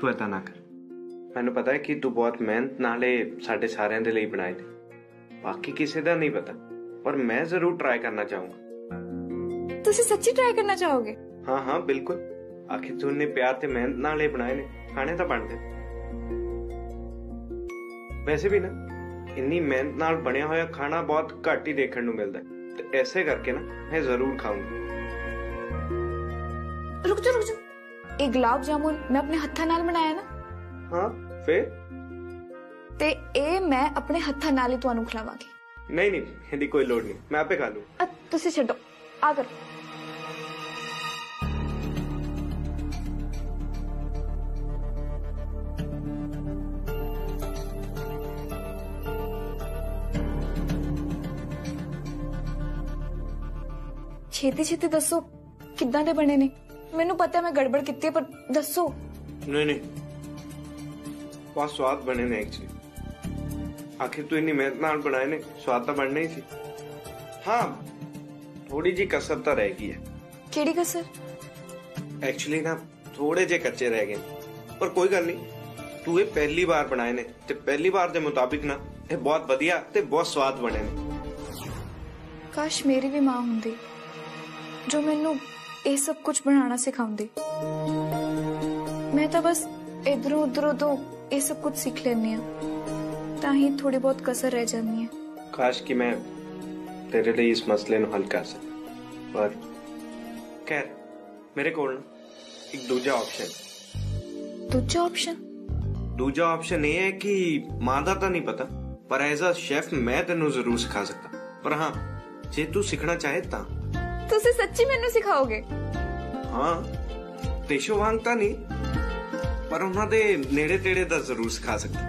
ਤੂੰ ਏਦਾਂ ਨਾ ਕਰ। ਮੈਨੂੰ ਪਤਾ ਹੈ ਕਿ ਤੂੰ ਬਹੁਤ ਮਿਹਨਤ ਨਾਲ ਇਹ ਸਾਡੇ ਸਾਰਿਆਂ ਦੇ ਲਈ ਬਣਾਏ ਨੇ। ਬਾਕੀ ਕਿਸੇ ਦਾ ਨਹੀਂ ਪਤਾ ਪਰ ਮੈਂ ਜ਼ਰੂਰ ਟਰਾਈ ਕਰਨਾ ਚਾਹੂੰਗਾ। ਤੁਸੀਂ ਸੱਚੀ ਟਰਾਈ ਕਰਨਾ ਚਾਹੋਗੇ? ਹਾਂ ਹਾਂ ਬਿਲਕੁਲ। ਆਖਿਰ ਤੂੰ ਨੇ ਪਿਆਰ ਤੇ ਮਿਹਨਤ ਨਾਲ ਇਹ ਬਣਾਏ ਨੇ ਖਾਣੇ ਤਾਂ ਬਣਦੇ ਵੈਸੇ ਵੀ ਨਾ ਇੰਨੀ ਮਿਹਨਤ ਨਾਲ ਬਣਿਆ ਹੋਇਆ ਖਾਣਾ ਬਹੁਤ ਘੱਟ ਹੀ ਦੇਖਣ ਨੂੰ ਮਿਲਦਾ ਹੈ। ਤੇ ਐਸੇ ਕਰਕੇ ਨਾ ਮੈਂ ਜ਼ਰੂਰ ਖਾਊਂਗਾ। ਰੁਕ ਜਾ ਰੁਕ ਜਾ। ਇਹ ਗੁਲਾਬ ਜਾਮੁਨ ਮੈਂ ਆਪਣੇ ਹੱਥਾਂ ਨਾਲ ਬਣਾਇਆ ਨਾ। ਹਾਂ ਫੇਰ? ਤੇ ਇਹ ਮੈਂ ਆਪਣੇ ਹੱਥਾਂ ਨਾਲ ਹੀ ਤੁਹਾਨੂੰ ਖਿਲਾਵਾਂਗੀ। ਨਹੀਂ ਨਹੀਂ ਇਹਦੀ ਕੋਈ ਲੋੜ ਨਹੀਂ। ਮੈਂ ਆਪੇ ਖਾ ਲੂੰ ਤੁਸੀਂ ਛੱਡੋ। ਆ ਕਰੋ। ਛੇਤੀ ਛੇਤੀ ਦੱਸੋ ਕਿੱਦਾਂ ਦੇ ਬਣੇ ਨੇ ਮੈਨੂੰ ਪਤਾ ਹੈ ਮੈਂ ਗੜਬੜ ਕੀਤੀ ਹੈ ਪਰ ਦੱਸੋ नहीं नहीं बहुत स्वाद बने ने एक्चुअली आखिर तू इन्नी मेहनत नाल बनाए ने स्वाद तो बनना ही सी हाँ थोड़ी जी कसर तो रह गई है ਕਿਹੜੀ ਕਸਰ ਐਕਚੁਅਲੀ ਨਾ ਥੋੜੇ ਜੇ ਕੱਚੇ ਰਹਿ ਗਏ ਪਰ ਕੋਈ ਗੱਲ ਨਹੀਂ ਤੂੰ ਇਹ ਪਹਿਲੀ ਵਾਰ ਬਣਾਏ ਨੇ ਤੇ ਪਹਿਲੀ ਵਾਰ ਦੇ ਮੁਤਾਬਿਕ ਨਾ ਇਹ ਬਹੁਤ ਵਧੀਆ ਤੇ ਬਹੁਤ ਸਵਾਦ ਬਣੇ ਨੇ ਕਾਸ਼ ਮੇਰੀ ਵੀ ਮਾਂ ਹੁੰਦੀ ਜੋ ਮੈਨੂੰ ਇਹ ਸਭ ਕੁਝ ਬਣਾਉਣਾ ਸਿਖਾਉਂਦੀ। ਮੈਂ ਤਾਂ ਬਸ ਇਧਰੋਂ ਉਧਰੋਂ ਤੋਂ ਇਹ ਸਭ ਕੁਝ ਸਿੱਖ ਲੈਂਦੀ ਆ ਤਾਂ ਹੀ ਥੋੜੀ ਬਹੁਤ ਕਸਰ ਰਹਿ ਜਾਂਦੀ ਹੈ। ਕਾਸ਼ ਕਿ ਮੈਂ ਤੇਰੇ ਲਈ ਇਸ ਮਸਲੇ ਨੂੰ ਹੱਲ ਕਰ ਸਕਾਂ। ਪਰ ਖੈਰ ਮੇਰੇ ਕੋਲ ਇੱਕ ਦੂਜਾ ਆਪਸ਼ਨ ਦੂਜਾ ਆਪਸ਼ਨ ਦੂਜਾ ਆਪਸ਼ਨ ਇਹ ਹੈ ਕਿ ਮਾਂ ਦਾ ਤਾਂ ਨਹੀਂ ਪਤਾ ਪਰ ਐਜ਼ ਅ ਸ਼ੈਫ ਮੈਂ ਤੈਨੂੰ ਜ਼ਰੂਰ ਸਿਖਾ ਸਕਦਾ। ਪਰ ਹਾਂ ਜੇ ਤੂੰ ਸਿੱਖਣਾ ਚਾਹੇ ਤਾਂ। ਤੁਸੀਂ ਸੱਚੀ ਮੈਨੂੰ ਸਿਖਾਓਗੇ ਹਾਂ ਤੇਸ਼ੋ ਵਾਂਗ ਤਾਂ ਨਹੀਂ ਪਰ ਉਹਨਾਂ ਦੇ ਨੇੜੇ ਤੇੜੇ ਦਾ ਜ਼ਰੂਰ ਸਿਖਾ ਸਕਦਾ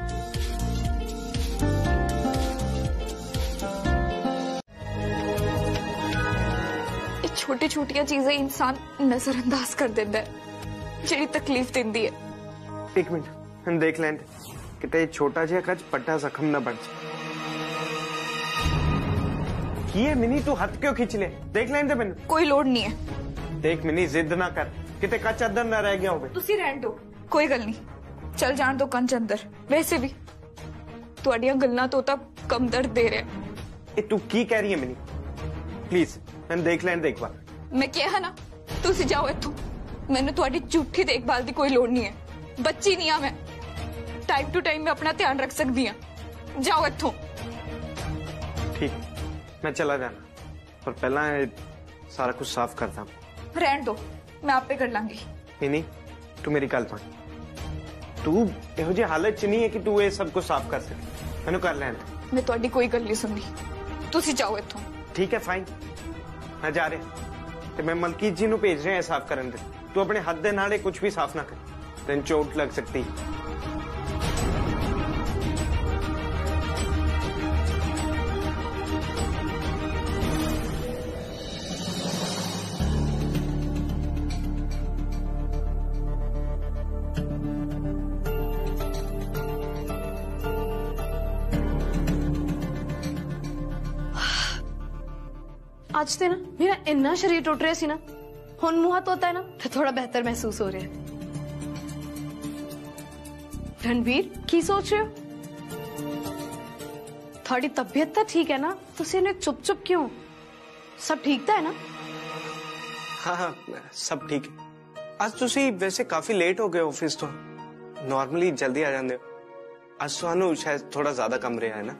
ਇਹ ਛੋਟੀ ਛੋਟੀਆਂ ਚੀਜ਼ਾਂ ਹੀ ਇਨਸਾਨ ਨਜ਼ਰਅੰਦਾਜ਼ ਕਰ ਦਿੰਦਾ ਹੈ ਜਿਹੜੀ ਤਕਲੀਫ ਦਿੰਦੀ ਹੈ ਇੱਕ ਮਿੰਟ ਹੁਣ ਦੇਖ ਲੈਂਦੇ ਕਿਤੇ ਇਹ ਛੋਟਾ ਜਿਹਾ ਕੱਚ ਪੱਟਾ ਜ਼ਖਮ ਨਾ ਬਣ ਜਾਏ ਕੀ ਹੈ ਮਿਨੀ ਤੂੰ ਹੱਥ ਕਿਉਂ ਖਿੱਚ ਲੈ ਦੇਖ ਲੈਂਦੇ ਮੈਨੂੰ ਕੋਈ ਲੋੜ ਨਹੀਂ ਹੈ ਦੇਖ ਮਿਨੀ ਜ਼ਿੱਦ ਨਾ ਕਰ ਕਿਤੇ ਕੱਚ ਅੰਦਰ ਨਾ ਰਹਿ ਗਿਆ ਹੋਵੇ ਤੁਸੀਂ ਰਹਿਣ ਦਿਓ ਕੋਈ ਗੱਲ ਨਹੀਂ ਚਲ ਜਾਣ ਦੋ ਕੰਚ ਅੰਦਰ ਵੈਸੇ ਵੀ ਤੁਹਾਡੀਆਂ ਗੱਲਾਂ ਤੋਂ ਤਾਂ ਕਮ ਦਰਦ ਦੇ ਰਿਹਾ ਇਹ ਤੂੰ ਕੀ ਕਹਿ ਰਹੀ ਹੈ ਮਿਨੀ ਪਲੀਜ਼ ਮੈਂ ਦੇਖ ਲੈਣ ਦੇ ਇੱਕ ਵਾਰ ਮੈਂ ਕਿਹਾ ਨਾ ਤੁਸੀਂ ਜਾਓ ਇੱਥੋਂ ਮੈਨੂੰ ਤੁਹਾਡੀ ਝੂਠੀ ਦੇਖਭਾਲ ਦੀ ਕੋਈ ਲੋੜ ਨਹੀਂ ਹੈ ਬੱਚੀ ਨਹੀਂ ਆ ਮੈਂ ਟਾਈਮ ਟੂ ਟਾਈਮ ਮੈਂ ਆਪਣਾ ਧਿਆਨ ਰੱਖ ਸਕਦੀ ਹਾਂ ਜਾਓ ਇੱਥੋਂ ਠੀਕ ਮੈਂ ਚਲਾ ਜਾਣਾ ਪਰ ਪਹਿਲਾਂ ਇਹ ਸਾਰਾ ਕੁਝ ਸਾਫ਼ ਕਰਦਾ ਰਹਿਣ ਦਿਓ ਮੈਂ ਆਪੇ ਕਰ ਲਾਂਗੀ ਮਿਨੀ ਤੂੰ ਮੇਰੀ ਗੱਲ ਮੰਨ ਤੂੰ ਇਹੋ ਜਿਹੀ ਹਾਲਤ ਚ ਨਹੀਂ ਹੈ ਕਿ ਤੂੰ ਇਹ ਸਭ ਕੁਝ ਸਾਫ਼ ਕਰ ਸਕੇ ਮੈਨੂੰ ਕਰ ਲੈਣ ਦੇ ਮੈਂ ਤੁਹਾਡੀ ਕੋਈ ਗੱਲ ਨਹੀਂ ਸੁਣਨੀ ਤੁਸੀਂ ਜਾਓ ਇੱਥੋਂ ਠੀਕ ਹੈ ਫਾਈਨ ਮੈਂ ਜਾ ਰਿਹਾ ਤੇ ਮੈਂ ਮਲਕੀਤ ਜੀ ਨੂੰ ਭੇਜ ਰਿਹਾ ਇਹ ਸਾਫ਼ ਕਰਨ ਦੇ ਤੂੰ ਆਪਣੇ ਹੱਥ ਦੇ ਨਾਲ ਇਹ ਕੁਝ ਵੀ ਸਾਫ਼ ਨਾ ਕਰ ਤੈਨੂੰ ਚੋਟ ਲੱਗ ਸਕਦੀ ਹੈ। ਅੱਜ ਤੇ ਨਾ ਮੇਰਾ ਇੰਨਾ ਸ਼ਰੀਰ ਟੁੱਟ ਰਿਹਾ ਸੀ ਨਾ ਹੁਣ ਮੂੰਹ ਹੱਥ ਹੋਤਾ ਹੈ ਨਾ ਤੇ ਥੋੜਾ ਬਿਹਤਰ ਮਹਿਸੂਸ ਹੋ ਰਿਹਾ ਹੈ ਰਣਵੀਰ ਕੀ ਸੋਚ ਰਹੇ ਹੋ ਤੁਹਾਡੀ ਤਬੀਅਤ ਤਾਂ ਠੀਕ ਹੈ ਨਾ ਤੁਸੀਂ ਇਹਨੇ ਚੁੱਪ ਚੁੱਪ ਕਿਉਂ ਸਭ ਠੀਕ ਤਾਂ ਹੈ ਨਾ ਹਾਂ ਹਾਂ ਸਭ ਠੀਕ ਹੈ ਅੱਜ ਤੁਸੀਂ ਵੈਸੇ ਕਾਫੀ ਲੇਟ ਹੋ ਗਏ ਆਫਿਸ ਤੋਂ ਨਾਰਮਲੀ ਜਲਦੀ ਆ ਜਾਂਦੇ ਹੋ ਅੱਜ ਤੁਹਾਨੂੰ ਸ਼ਾਇਦ ਥੋੜਾ ਜ਼ਿਆਦਾ ਕੰਮ ਰਿਹਾ ਹੈ ਨਾ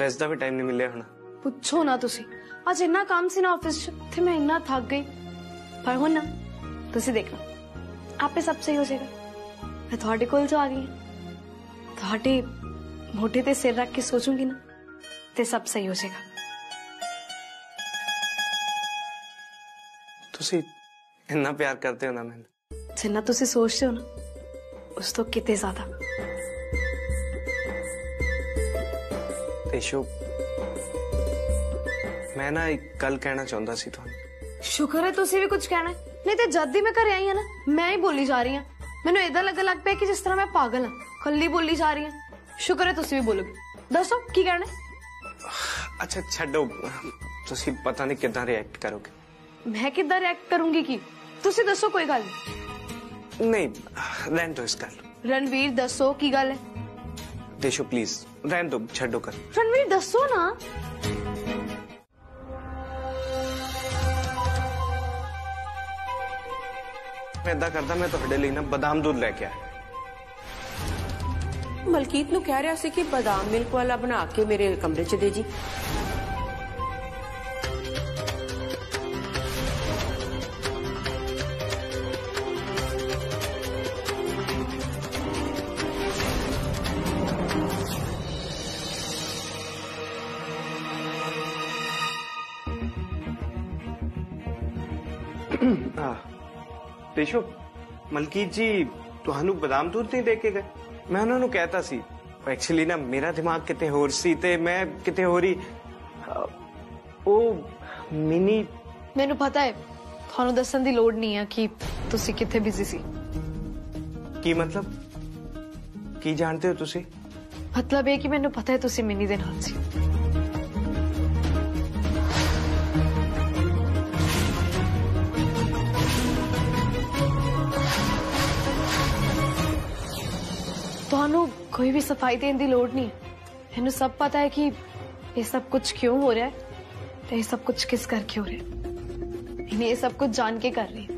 ਰੈਸਟ ਦਾ ਵੀ ਟਾਈਮ ਨਹੀਂ ਮਿਲਿਆ ਹੋਣਾ ਪੁੱਛੋ ਨਾ ਤੁਸੀਂ ਅੱਜ ਇੰਨਾ ਕੰਮ ਸੀ ਨਾ ਆਫਿਸ 'ਚ ਤੇ ਮੈਂ ਇੰਨਾ ਥੱਕ ਗਈ ਪਰ ਹੁਣ ਨਾ ਤੁਸੀਂ ਦੇਖ ਲਓ ਆਪੇ ਸਭ ਸਹੀ ਹੋ ਜਾਏਗਾ ਮੈਂ ਤੁਹਾਡੇ ਕੋਲ ਜੋ ਆ ਗਈ ਹਾਂ। ਤੁਹਾਡੇ ਮੋਢੇ ਤੇ ਸਿਰ ਰੱਖ ਕੇ ਸੋਚੂੰਗੀ ਨਾ ਤੇ ਸਭ ਸਹੀ ਹੋ ਜਾਏਗਾ ਤੁਸੀਂ ਇੰਨਾ ਪਿਆਰ ਕਰਦੇ ਹੋ ਨਾ ਮੈਨੂੰ ਜਿੰਨਾ ਤੁਸੀਂ ਸੋਚਦੇ ਹੋ ਨਾ ਉਸ ਤੋਂ ਕਿਤੇ ਜ਼ਿਆਦਾ ਤੇ ਸ਼ੋ ਮੈਂ ਨਾ ਇੱਕ ਗੱਲ ਕਹਿਣਾ ਚਾਹੁੰਦਾ ਸੀ ਤੁਹਾਨੂੰ ਸ਼ੁਕਰ ਹੈ ਤੁਸੀਂ ਵੀ ਕੁਝ ਕਹਿਣਾ ਹੈ। ਨਹੀਂ ਤੇ ਜਦ ਦੀ ਮੈਂ ਘਰੇ ਆਈ ਹਾਂ ਨਾ ਮੈਂ ਹੀ ਬੋਲੀ ਜਾ ਰਹੀ ਹਾਂ ਮੈਨੂੰ ਇਦਾਂ ਲੱਗਣ ਲੱਗ ਪਿਆ ਕਿ ਜਿਸ ਤਰ੍ਹਾਂ ਮੈਂ ਪਾਗਲ ਹਾਂ ਕੱਲੀ ਬੋਲੀ ਜਾ ਰਹੀ ਹਾਂ ਸ਼ੁਕਰ ਹੈ ਤੁਸੀਂ ਵੀ ਬੋਲੋਗੇ ਦੱਸੋ ਕੀ ਕਹਿਣਾ ਹੈ? ਅੱਛਾ ਛੱਡੋ ਤੁਸੀਂ ਪਤਾ ਨਹੀਂ ਕਿੱਦਾਂ ਰਿਐਕਟ ਕਰੋਗੇ ਮੈਂ ਕਿੱਦਾਂ ਰਿਐਕਟ ਕਰੂੰਗੀ ਕੀ ਤੁਸੀਂ ਦੱਸੋ ਕੋਈ ਗੱਲ ਨਹੀਂ ਨਹੀਂ ਰਹਿਣ ਦੋ ਇਸ ਗੱਲ ਨੂੰ। ਰਣਵੀਰ ਦੱਸੋ ਕੀ ਗੱਲ ਹੈ ਦੇਸ਼ੋ ਪਲੀਜ਼ ਰਹਿਣ ਦੋ ਛੱਡੋ ਕਰ ਰਣਵੀਰ ਦੱਸੋ ਨਾ ਮੈਂ ਏਦਾਂ ਕਰਦਾ ਮੈਂ ਤੁਹਾਡੇ ਲਈ ਨਾ ਬਦਾਮ ਦੁੱਧ ਲੈ ਕੇ ਆਇਆ ਮਲਕੀਤ ਨੂੰ ਕਹਿ ਰਿਹਾ ਸੀ ਕਿ ਬਦਾਮ ਮਿਲਕ ਵਾਲਾ ਬਣਾ ਕੇ ਮੇਰੇ ਕਮਰੇ 'ਚ ਦੇ ਜੀ ਮਲਕੀਤ ਜੀ ਤੁਹਾਨੂੰ ਬਦਾਮ ਦੁੱਧ ਨਹੀਂ ਦੇ ਕੇ ਗਏ ਮੈਂ ਉਹਨਾਂ ਨੂੰ ਕਹਿਤਾ ਸੀ ਐਕਚੁਅਲੀ ਨਾ ਮੇਰਾ ਦਿਮਾਗ ਕਿਤੇ ਹੋਰ ਸੀ ਤੇ ਮੈਂ ਕਿਤੇ ਹੋਰ ਹੀ ਅਹ, ਉਹ ਮਿਨੀ ਮੈਨੂੰ ਪਤਾ ਹੈ ਤੁਹਾਨੂੰ ਦੱਸਣ ਦੀ ਲੋੜ ਨਹੀਂ ਹੈ ਕਿ ਤੁਸੀਂ ਕਿੱਥੇ ਬਿਜ਼ੀ ਸੀ ਕੀ ਮਤਲਬ ਕੀ ਜਾਣਦੇ ਹੋ ਤੁਸੀਂ ਮਤਲਬ ਇਹ ਕਿ ਮੈਨੂੰ ਪਤਾ ਹੈ ਤੁਸੀਂ ਮਿੰਨੀ ਦੇ ਨਾਲ ਸੀ ਤੁਹਾਨੂੰ ਕੋਈ ਵੀ ਸਫਾਈ ਦੇਣ ਦੀ ਲੋੜ ਨਹੀਂ ਹੈ ਮੈਨੂੰ ਸਭ ਪਤਾ ਹੈ ਕਿ ਇਹ ਸਭ ਕੁਝ ਕਿਉਂ ਹੋ ਰਿਹਾ ਹੈ ਤੇ ਇਹ ਸਭ ਕੁਝ ਕਿਸ ਕਰਕੇ ਹੋ ਰਿਹਾ ਹੈ ਇਹਨੇ ਇਹ ਸਭ ਕੁਝ ਜਾਣ ਕੇ ਕਰ ਰਹੀ ਹੈ